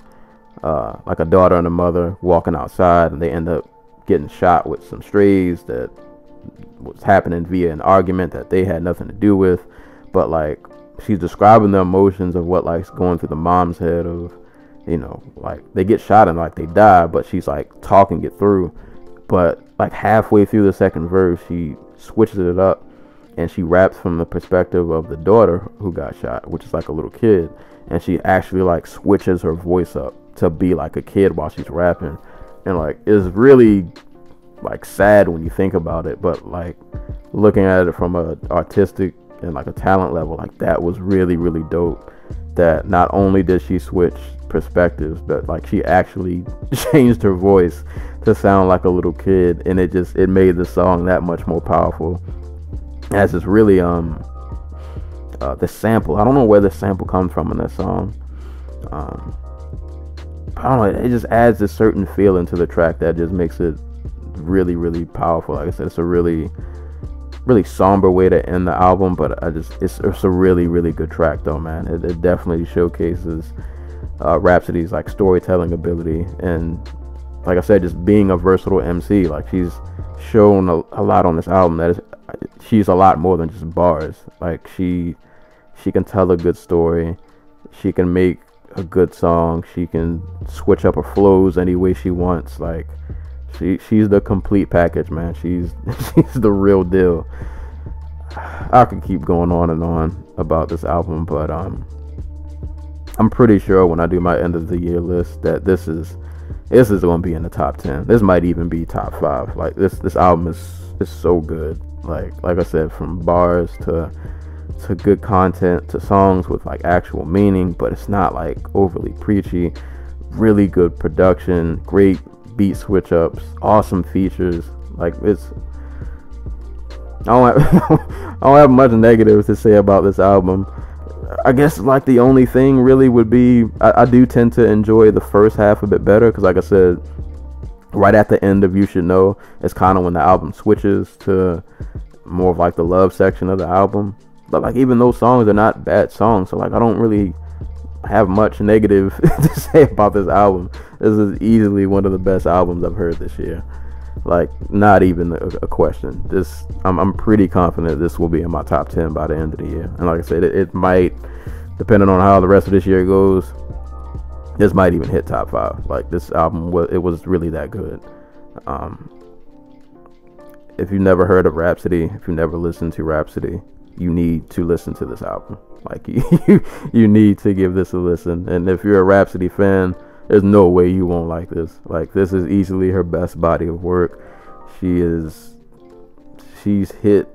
S1: uh, like a daughter and a mother walking outside, and they end up getting shot with some strays that was happening via an argument that they had nothing to do with, but like she's describing the emotions of what like's going through the mom's head of, you know, like they get shot and like they die, but she's like talking it through. But like halfway through the second verse, she switches it up and she raps from the perspective of the daughter who got shot, which is like a little kid, and she actually like switches her voice up to be like a kid while she's rapping, and like it's really like sad when you think about it, but like looking at it from a artistic and like a talent level, like that was really really dope. That not only did she switch perspectives, but like she actually changed her voice to sound like a little kid, and it just it made the song that much more powerful. As it's really um uh, the sample, I don't know where the sample comes from in that song. Um, I don't know. It just adds a certain feeling to the track that just makes it really, really powerful. Like I said, it's a really, really somber way to end the album, but I just it's, it's a really, really good track though, man. It, it definitely showcases uh, Rapsody's like storytelling ability and, like I said, just being a versatile MC. Like she's shown a, a lot on this album that is, she's a lot more than just bars. Like she, she can tell a good story. She can make a good song. She can switch up her flows any way she wants. Like she she's the complete package, man. She's she's the real deal. I could keep going on and on about this album, but um I'm pretty sure when I do my end of the year list that this is this is to be in the top 10. This might even be top 5. Like this this album is is so good. Like like I said from bars to to good content to songs with like actual meaning, but it's not like overly preachy. Really good production, great beat switch ups, awesome features. Like it's I don't have, I don't have much negatives to say about this album. I guess like the only thing really would be I, I do tend to enjoy the first half a bit better because like I said, right at the end of You Should Know, it's kind of when the album switches to more of like the love section of the album. But like even those songs are not bad songs, so like I don't really have much negative to say about this album. This is easily one of the best albums I've heard this year. Like, not even a, a question. This, I'm, I'm pretty confident this will be in my top 10 by the end of the year. And like I said, it, it might, depending on how the rest of this year goes, this might even hit top five. Like this album was, it was really that good. Um, if you've never heard of Rapsody, if you've never listened to Rapsody, you need to listen to this album. Like you, you need to give this a listen. And if you're a Rapsody fan, there's no way you won't like this. Like this is easily her best body of work. She is, she's hit,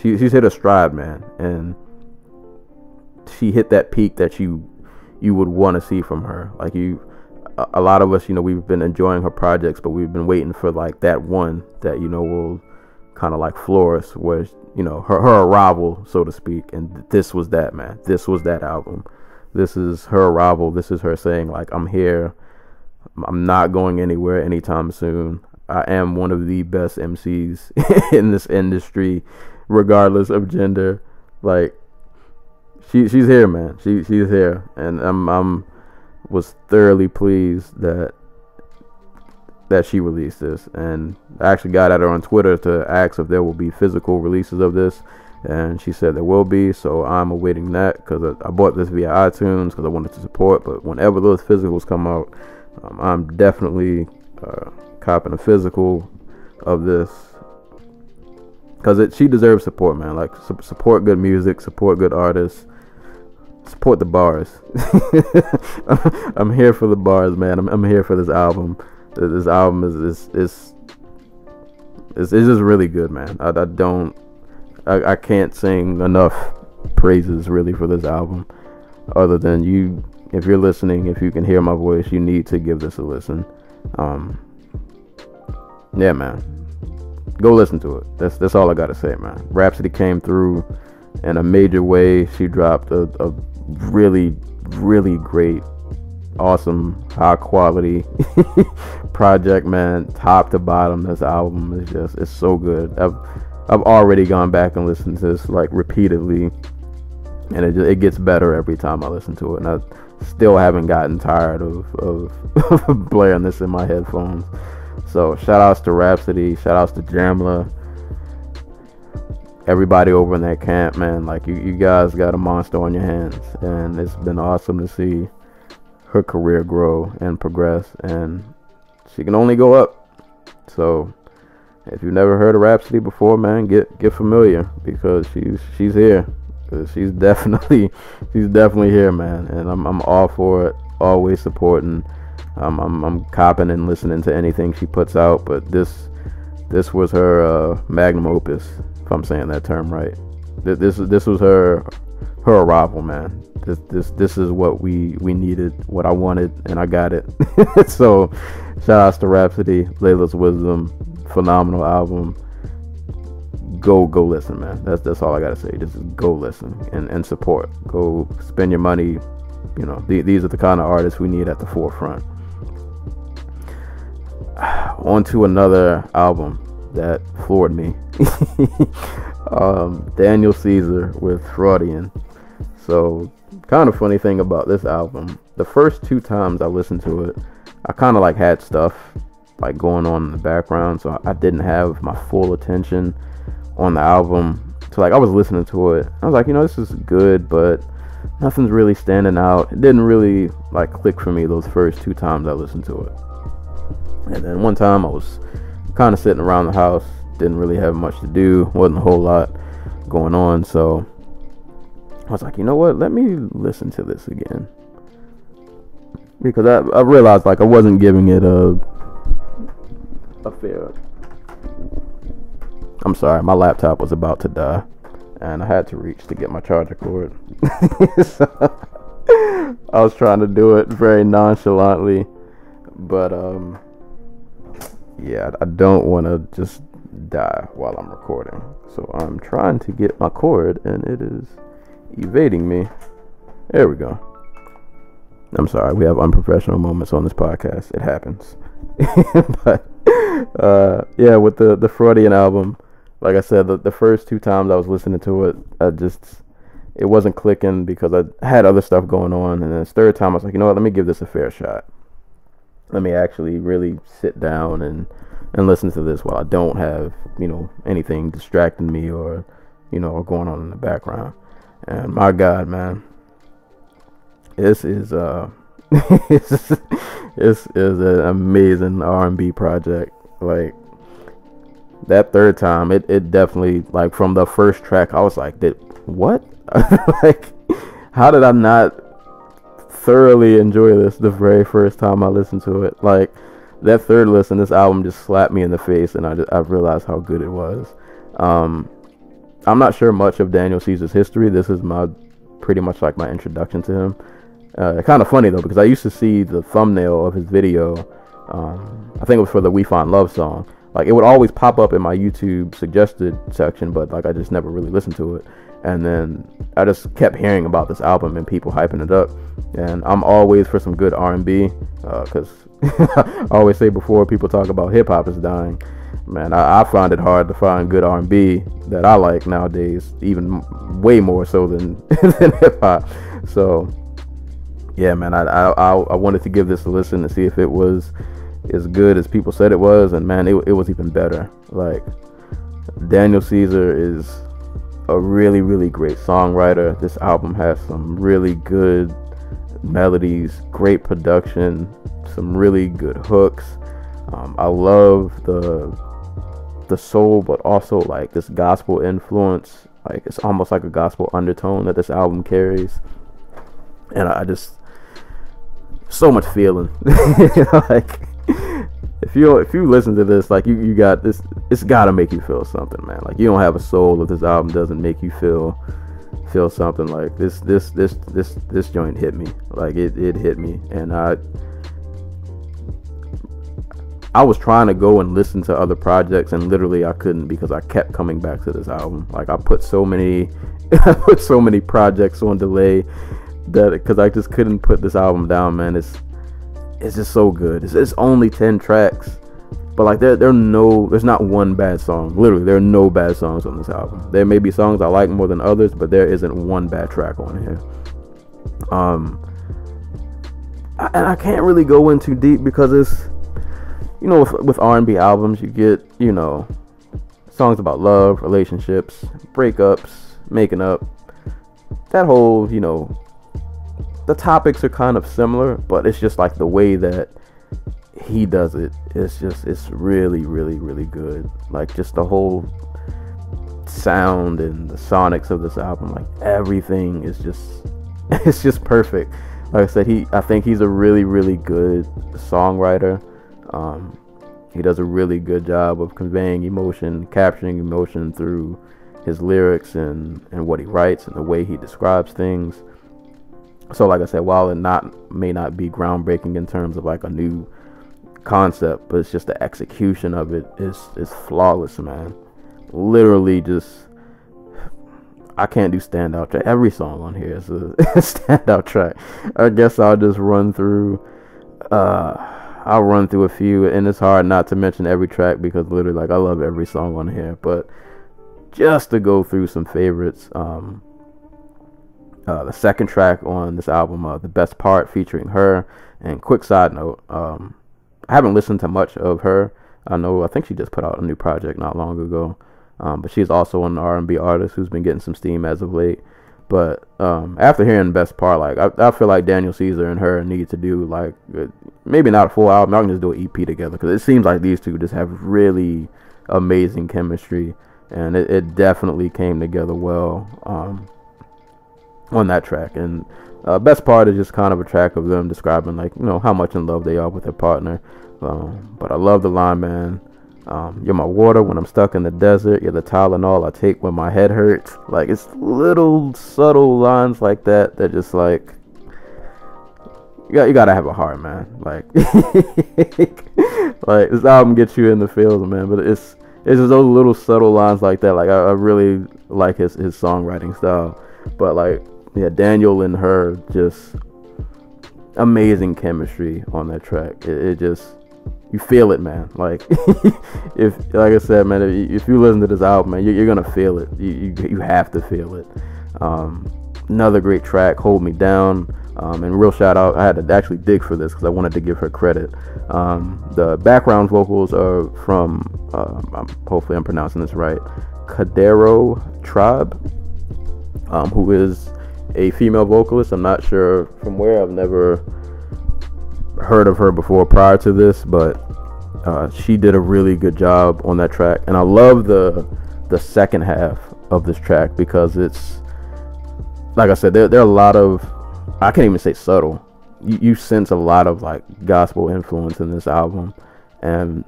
S1: she, she's hit a stride, man, and she hit that peak that you, you would want to see from her. Like you, a, a lot of us, you know, we've been enjoying her projects, but we've been waiting for like that one that you know will kind of like Florist, where you know her her arrival, so to speak, and this was that man. This was that album. This is her arrival. This is her saying like I'm here. I'm not going anywhere anytime soon. I am one of the best MCs in this industry, regardless of gender. Like she she's here, man. She she's here, and I'm I'm was thoroughly pleased that that she released this, and I actually got at her on Twitter to ask if there will be physical releases of this, and she said there will be. So I'm awaiting that because I, I, bought this via iTunes because I wanted to support. But whenever those physicals come out, um, I'm definitely uh, copping a physical of this because she deserves support, man. Like su- support good music, support good artists support the bars. I'm here for the bars, man. I'm, I'm here for this album. This album is is is it's, it's just really good, man. I, I don't I, I can't sing enough praises really for this album. Other than you, if you're listening, if you can hear my voice, you need to give this a listen. Um, yeah, man, go listen to it. That's that's all I gotta say, man. Rapsody came through in a major way. She dropped a, a really, really great, awesome, high quality project, man. Top to bottom, this album is just it's so good. I've I've already gone back and listened to this like repeatedly, and it just, it gets better every time I listen to it. And I still haven't gotten tired of of blaring this in my headphones. So shout outs to Rapsody, shout outs to Jamla everybody over in that camp, man. Like you, you guys got a monster on your hands, and it's been awesome to see her career grow and progress, and she can only go up. So, if you've never heard of Rapsody before, man, get get familiar because she's she's here. She's definitely she's definitely here, man, and I'm I'm all for it. Always supporting. I'm I'm copping and listening to anything she puts out, but this this was her uh, magnum opus if I'm saying that term right. This this was her her arrival, man. This this this is what we we needed, what I wanted, and I got it. so, shout outs to Rapsody, Laila's Wisdom, phenomenal album. Go go listen, man. That's that's all I gotta say. Just go listen and and support. Go spend your money. You know, th- these are the kind of artists we need at the forefront. On to another album that floored me. um, Daniel Caesar with Freudian. So, kind of funny thing about this album, the first two times I listened to it, I kind of like had stuff like going on in the background, so I didn't have my full attention on the album. So like I was listening to it, I was like, you know, this is good, but nothing's really standing out. It didn't really like click for me those first two times I listened to it. And then one time I was kind of sitting around the house. Didn't really have much to do. wasn't a whole lot going on. So I was like, you know what? Let me listen to this again because I, I realized like I wasn't giving it a a fair. I'm sorry, my laptop was about to die, and I had to reach to get my charger cord. so, I was trying to do it very nonchalantly, but um, yeah, I don't want to just die while I'm recording. So I'm trying to get my cord and it is evading me. There we go. I'm sorry, we have unprofessional moments on this podcast. It happens. but uh, yeah, with the the Freudian album, like I said, the, the first two times I was listening to it, I just it wasn't clicking because I had other stuff going on, and then the third time I was like, you know what, let me give this a fair shot. Let me actually really sit down and and listen to this while I don't have you know anything distracting me or you know going on in the background. And my God, man, this is uh this is an amazing R&B project. Like that third time, it it definitely like from the first track, I was like, did what? like, how did I not thoroughly enjoy this the very first time I listened to it. Like that third listen, this album just slapped me in the face, and I just, I realized how good it was. Um, I'm not sure much of Daniel Caesar's history. This is my pretty much like my introduction to him. Uh, kind of funny though because I used to see the thumbnail of his video. Um, I think it was for the "We Find Love" song, like it would always pop up in my YouTube suggested section, but like I just never really listened to it. And then I just kept hearing about this album and people hyping it up. And I'm always for some good R&B, because uh, I always say before people talk about hip hop is dying. Man, I, I, find it hard to find good R&B that I like nowadays, even way more so than than hip hop. So, yeah, man, I, I I wanted to give this a listen to see if it was as good as people said it was, and man, it, it was even better. Like Daniel Caesar is a really really great songwriter. This album has some really good melodies, great production, some really good hooks. Um, I love the the soul, but also like this gospel influence. Like it's almost like a gospel undertone that this album carries, and I just so much feeling. like if you if you listen to this, like you you got this, it's got to make you feel something, man. Like you don't have a soul if this album doesn't make you feel feel something. Like this this this this this joint hit me. Like it it hit me, and I. I was trying to go and listen to other projects, and literally I couldn't because I kept coming back to this album. Like I put so many, I put so many projects on delay that because I just couldn't put this album down, man. It's it's just so good. It's, it's only ten tracks, but like there there are no there's not one bad song. Literally, there are no bad songs on this album. There may be songs I like more than others, but there isn't one bad track on here. Um, I, and I can't really go in too deep because it's you know with, with R&B albums you get you know songs about love, relationships, breakups, making up, that whole you know the topics are kind of similar, but it's just like the way that he does it. It's just it's really really really good. Like just the whole sound and the sonics of this album, like everything is just it's just perfect. Like I said, he I think he's a really really good songwriter. Um, he does a really good job of conveying emotion, capturing emotion through his lyrics and, and what he writes and the way he describes things so like i said while it not may not be groundbreaking in terms of like a new concept but it's just the execution of it is is flawless man. Literally just i can't do standout track every song on here is a standout track. I guess i'll just run through uh i'll run through a few and it's hard not to mention every track because literally like i love every song on here but just to go through some favorites um uh, the second track on this album, uh, the best part, featuring her. And quick side note, um, I haven't listened to much of her. I know I think she just put out a new project not long ago, um, but she's also an R&B artist who's been getting some steam as of late. But um, after hearing best part, like I, I, feel like Daniel Caesar and her need to do like uh, maybe not a full album. I can just do an EP together because it seems like these two just have really amazing chemistry, and it, it definitely came together well. Um, on that track. And uh, best part is just kind of a track of them describing like you know how much in love they are with their partner. Um, but I love the line, man. Um, you're my water when I'm stuck in the desert. You're the Tylenol I take when my head hurts. Like it's little subtle lines like that that just like you got you gotta have a heart, man. Like like this album gets you in the field, man. But it's it's just those little subtle lines like that. Like I, I really like his his songwriting style. But like yeah, Daniel and her just amazing chemistry on that track. It, it just you feel it, man. Like if, like I said, man, if, if, you listen to this album, man, you're, you're gonna feel it. You, you, you have to feel it. Um, another great track, "Hold Me Down." Um, and real shout out, I had to actually dig for this because I wanted to give her credit. Um, the background vocals are from, uh, hopefully I'm pronouncing this right, Kadero Tribe, um, who is a female vocalist. I'm not sure from where. I've never heard of her before prior to this, but uh, she did a really good job on that track. And I love the the second half of this track because it's like I said, there there are a lot of I can't even say subtle. You, you sense a lot of like gospel influence in this album, and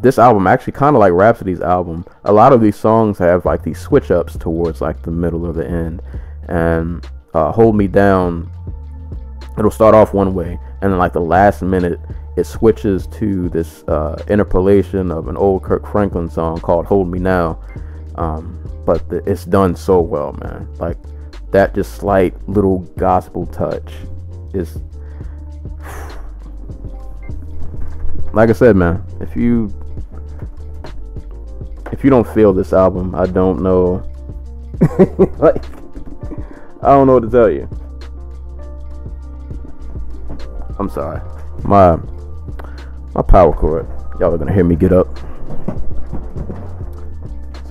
S1: this album actually kind of like Rapsody's album. A lot of these songs have like these switch ups towards like the middle of the end, and uh, hold me down it'll start off one way and then like the last minute it switches to this uh, interpolation of an old Kirk Franklin song called "Hold Me Now." Um, but the, it's done so well, man. Like that, just slight little gospel touch is. Like I said, man, if you if you don't feel this album, I don't know. like, I don't know what to tell you. I'm sorry. My my power cord. Y'all are gonna hear me get up.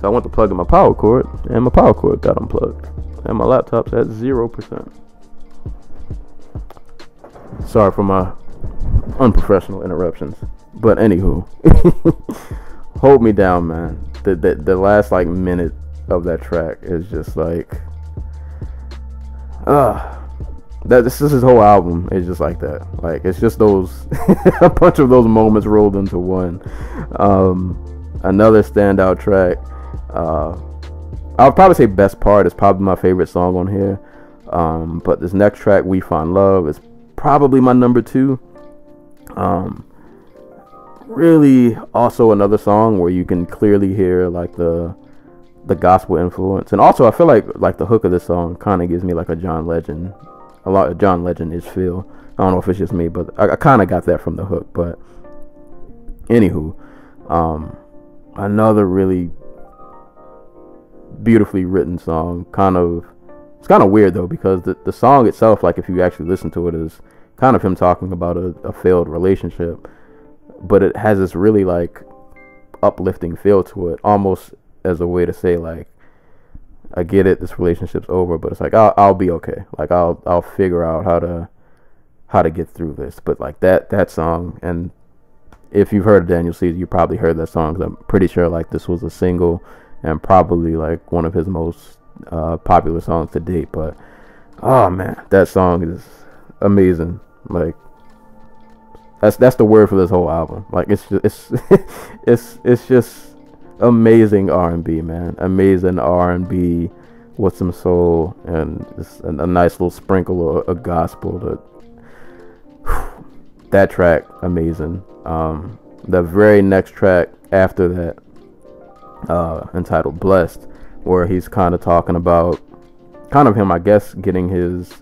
S1: So I went to plug in my power cord, and my power cord got unplugged, and my laptop's at zero percent. Sorry for my unprofessional interruptions, but anywho, hold me down, man. The, the the last like minute of that track is just like. Uh, that this is his whole album is just like that. Like it's just those a bunch of those moments rolled into one. Um, another standout track. Uh, I'll probably say best part is probably my favorite song on here. Um, but this next track, "We Find Love," is probably my number two. Um, really, also another song where you can clearly hear like the the gospel influence, and also I feel like like the hook of this song kind of gives me like a John Legend a lot of John Legend is feel. I don't know if it's just me, but I, I kind of got that from the hook. But anywho, um, another really beautifully written song. Kind of, it's kind of weird though because the the song itself, like if you actually listen to it, is kind of him talking about a, a failed relationship, but it has this really like uplifting feel to it, almost as a way to say like I get it, this relationship's over, but it's like I'll I'll be okay. Like I'll I'll figure out how to how to get through this. But like that that song and if you've heard of Daniel Caesar, you probably heard that song. Cause I'm pretty sure like this was a single and probably like one of his most uh, popular songs to date. But oh man, that song is amazing. Like that's that's the word for this whole album. Like it's just, it's it's it's just amazing R&B, man. Amazing R&B with some soul and a, a, nice little sprinkle of, of gospel. To, that track, amazing. Um, the very next track after that, uh, entitled "Blessed," where he's kind of talking about, kind of him, I guess, getting his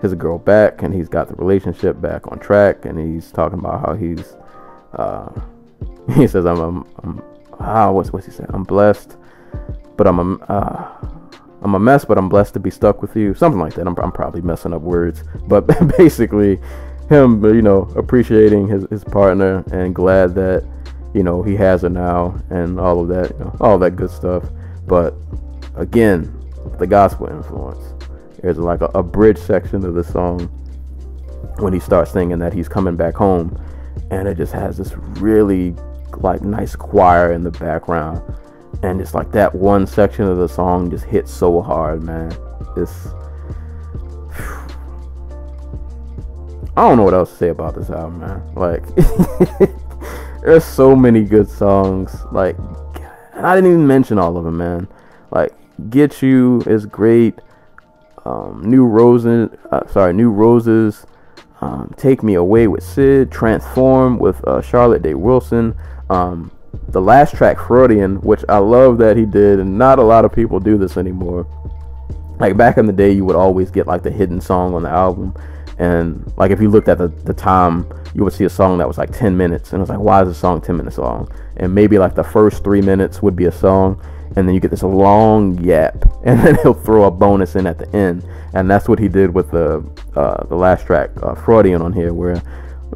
S1: his girl back, and he's got the relationship back on track, and he's talking about how he's. Uh, he says, "I'm, I'm, I'm ah, what's what's he saying? I'm blessed, but I'm a uh, I'm a mess, but I'm blessed to be stuck with you. Something like that. I'm, I'm probably messing up words, but basically, him you know appreciating his his partner and glad that you know he has her now and all of that, you know, all that good stuff. But again, the gospel influence. There's like a, a bridge section of the song when he starts singing that he's coming back home, and it just has this really like nice choir in the background. And it's like that one section of the song just hits so hard man. It's I don't know what else to say about this album man. Like there's so many good songs like and I didn't even mention all of them man. Like Get You is great. Um, New Roses uh, sorry New Roses um, Take Me Away with Syd. Transform with uh, Charlotte Day Wilson um, the last track, Freudian, which I love that he did, and not a lot of people do this anymore. Like back in the day, you would always get like the hidden song on the album, and like if you looked at the, the time, you would see a song that was like 10 minutes, and it was like, why is the song 10 minutes long? And maybe like the first three minutes would be a song, and then you get this long yap, and then he'll throw a bonus in at the end, and that's what he did with the uh, the last track, uh, Freudian, on here, where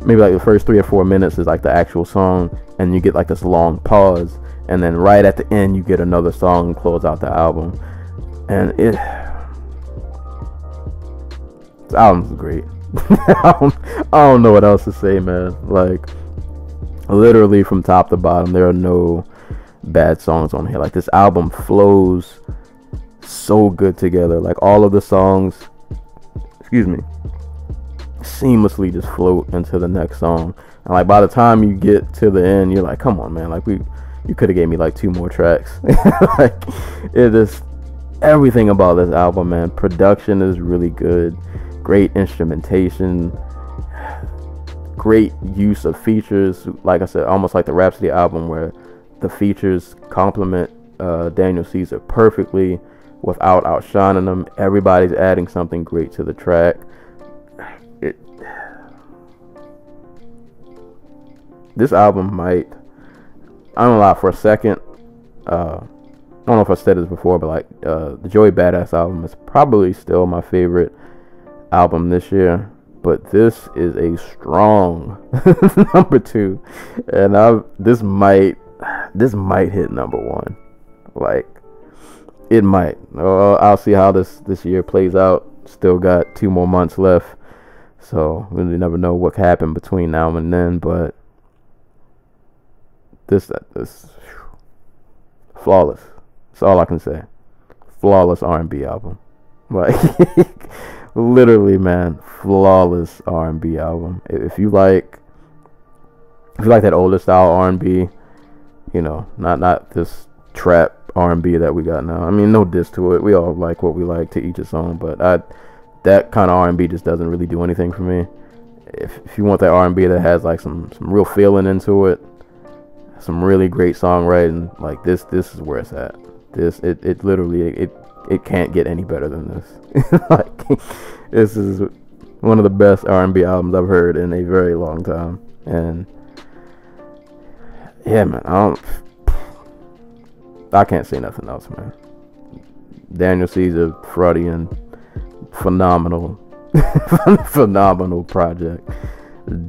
S1: maybe like the first three or four minutes is like the actual song, and you get like this long pause, and then right at the end you get another song and close out the album, and it. This album's great. I, don't, I don't know what else to say, man. Like, literally from top to bottom, there are no bad songs on here. Like, this album flows so good together. Like, all of the songs, excuse me, seamlessly just float into the next song. And like by the time you get to the end, you're like, come on, man, like we you could have gave me like two more tracks. like it is everything about this album, man. Production is really good, great instrumentation, great use of features. Like I said, almost like the Rapsody album, where the features complement uh, Daniel Caesar perfectly without outshining them. Everybody's adding something great to the track. This album might. I don't lie for a second. Uh, I don't know if I said this before, but like uh, the Joey Badass album is probably still my favorite album this year. But this is a strong number two, and I this might this might hit number one. Like it might. Uh, I'll see how this this year plays out. Still got two more months left, so we never know what happened between now and then. But this that this flawless. That's all I can say. Flawless R&B album. Like literally, man, flawless R&B album. If you like, if you like that older style R&B, you know, not not this trap R&B that we got now. I mean, no diss to it. We all like what we like to each his own, but I that kind of R&B just doesn't really do anything for me. If if you want that R&B that has like some some real feeling into it, some really great songwriting, like this this is where it's at. This it it literally it it can't get any better than this. like this is one of the best R&B albums I've heard in a very long time, and yeah, man, I don't, I can't say nothing else, man. Daniel Caesar, Freudian, phenomenal, phenomenal project.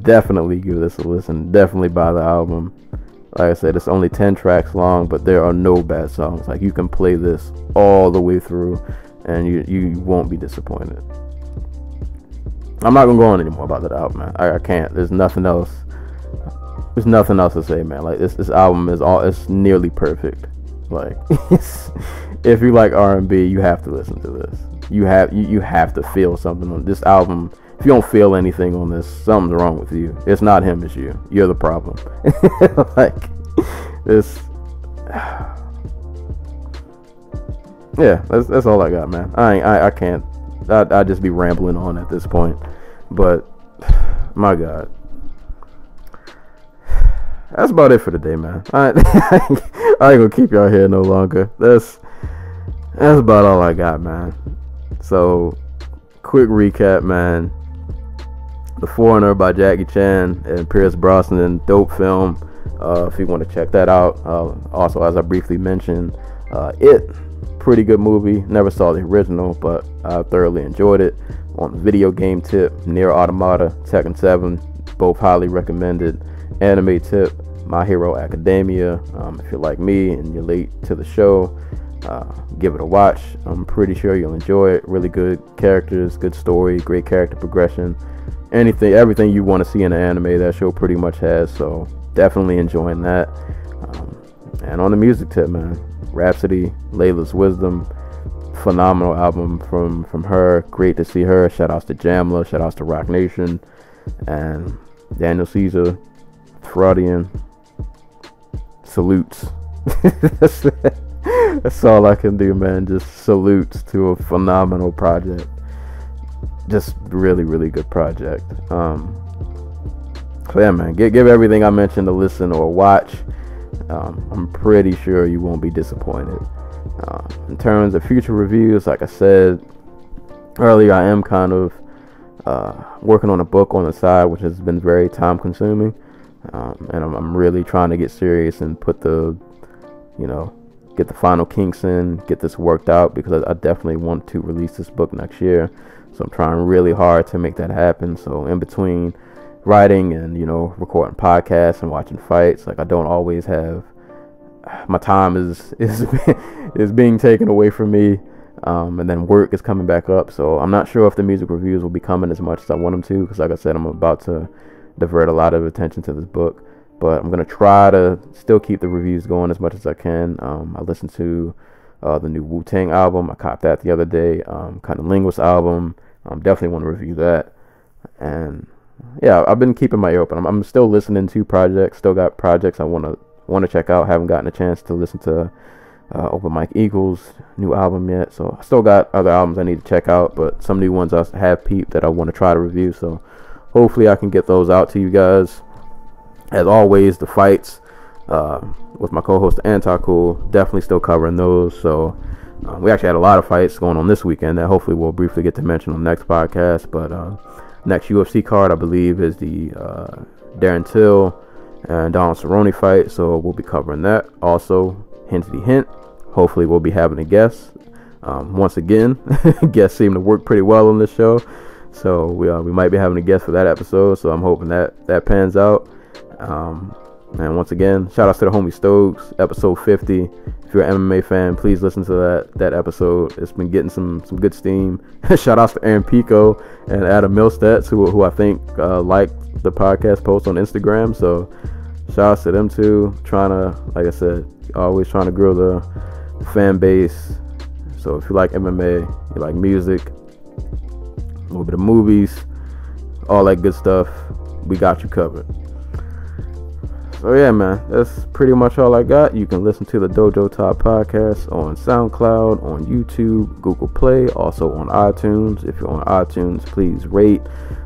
S1: Definitely give this a listen. Definitely buy the album. Like I said, it's only 10 tracks long, but there are no bad songs. Like you can play this all the way through and you, you won't be disappointed. I'm not gonna go on anymore about that album, man. I, I can't. There's nothing else. There's nothing else to say, man. Like this, this album is all. It's nearly perfect. Like, if you like R&B, you have to listen to this. You have you, you have to feel something on this album if you don't feel anything on this, something's wrong with you. It's not him, it's you. You're the problem. like this. Yeah, that's that's all I got, man. I I, I can't. I I just be rambling on at this point, but my God. That's about it for today, man. I, I ain't gonna keep y'all here no longer. That's that's about all I got, man. So, quick recap, man. The Foreigner by Jackie Chan and Pierce Brosnan, dope film. Uh, if you want to check that out. Uh, also, as I briefly mentioned, uh, It, pretty good movie. Never saw the original, but I thoroughly enjoyed it. On video game tip, NieR Automata, Tekken 7, both highly recommended. Anime tip, My Hero Academia. Um, if you're like me and you're late to the show, uh, give it a watch. I'm pretty sure you'll enjoy it. Really good characters, good story, great character progression anything, everything you want to see in an anime, that show pretty much has. So definitely enjoying that. Um, and on the music tip, man, Rapsody, Laila's Wisdom, phenomenal album from from her. Great to see her. Shout outs to Jamla, shout outs to Roc Nation, and Daniel Caesar, Freudian. Salutes. that's all I can do, man. Just salutes to a phenomenal project just really, really good project. Um, so yeah, man, give, give everything I mentioned a listen or watch. Um, I'm pretty sure you won't be disappointed. Uh, in terms of future reviews, like I said earlier, I am kind of uh, working on a book on the side, which has been very time consuming. Um, and I'm, I'm, really trying to get serious and put the, you know, get the final kinks in, get this worked out because I definitely want to release this book next year. So I'm trying really hard to make that happen. So in between writing and you know recording podcasts and watching fights, like I don't always have my time is is is being taken away from me. Um, and then work is coming back up. So I'm not sure if the music reviews will be coming as much as I want them to, because like I said, I'm about to divert a lot of attention to this book. But I'm gonna try to still keep the reviews going as much as I can. Um, I listened to uh, the new Wu Tang album. I copped that the other day. Um, kind of linguist album. Um, definitely want to review that. And yeah, I've been keeping my ear open. I'm, I'm still listening to projects. Still got projects I want to want to check out. Haven't gotten a chance to listen to uh, Open Mike Eagles new album yet. So I still got other albums I need to check out, but some new ones I have peeped that I want to try to review. So hopefully I can get those out to you guys. As always, the fights uh, with my co-host Antacool, definitely still covering those. So uh, we actually had a lot of fights going on this weekend that hopefully we'll briefly get to mention on the next podcast. But uh, next UFC card, I believe, is the uh, Darren Till and Donald Cerrone fight. So we'll be covering that. Also, hinty hint. Hopefully, we'll be having a guest. Um, once again, guests seem to work pretty well on this show. So we uh, we might be having a guest for that episode. So I'm hoping that that pans out. Um, and once again, shout outs to the homie Stokes, episode 50. If you're an MMA fan, please listen to that that episode. It's been getting some some good steam. shout outs to Aaron Pico and Adam Milstead, who who I think uh, liked the podcast post on Instagram. So shout outs to them too. Trying to, like I said, always trying to grow the fan base. So if you like MMA, you like music, a little bit of movies, all that good stuff, we got you covered. So yeah, man, that's pretty much all I got. You can listen to the Dojo Talk podcast on SoundCloud, on YouTube, Google Play, also on iTunes. If you're on iTunes, please rate,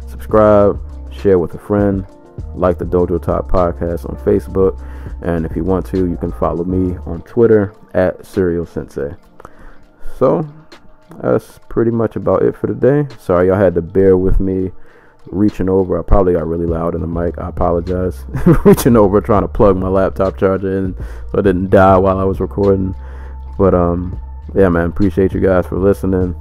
S1: subscribe, share with a friend, like the Dojo Talk podcast on Facebook, and if you want to, you can follow me on Twitter at Cereal Sensei. So that's pretty much about it for today. Sorry y'all had to bear with me reaching over. I probably got really loud in the mic. I apologize. reaching over trying to plug my laptop charger in so I didn't die while I was recording. But um yeah man, appreciate you guys for listening.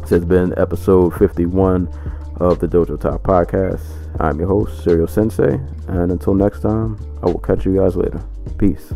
S1: This has been episode 51 of the Dojo Talk podcast. I'm your host, Cereal Sensei, and until next time, I will catch you guys later. Peace.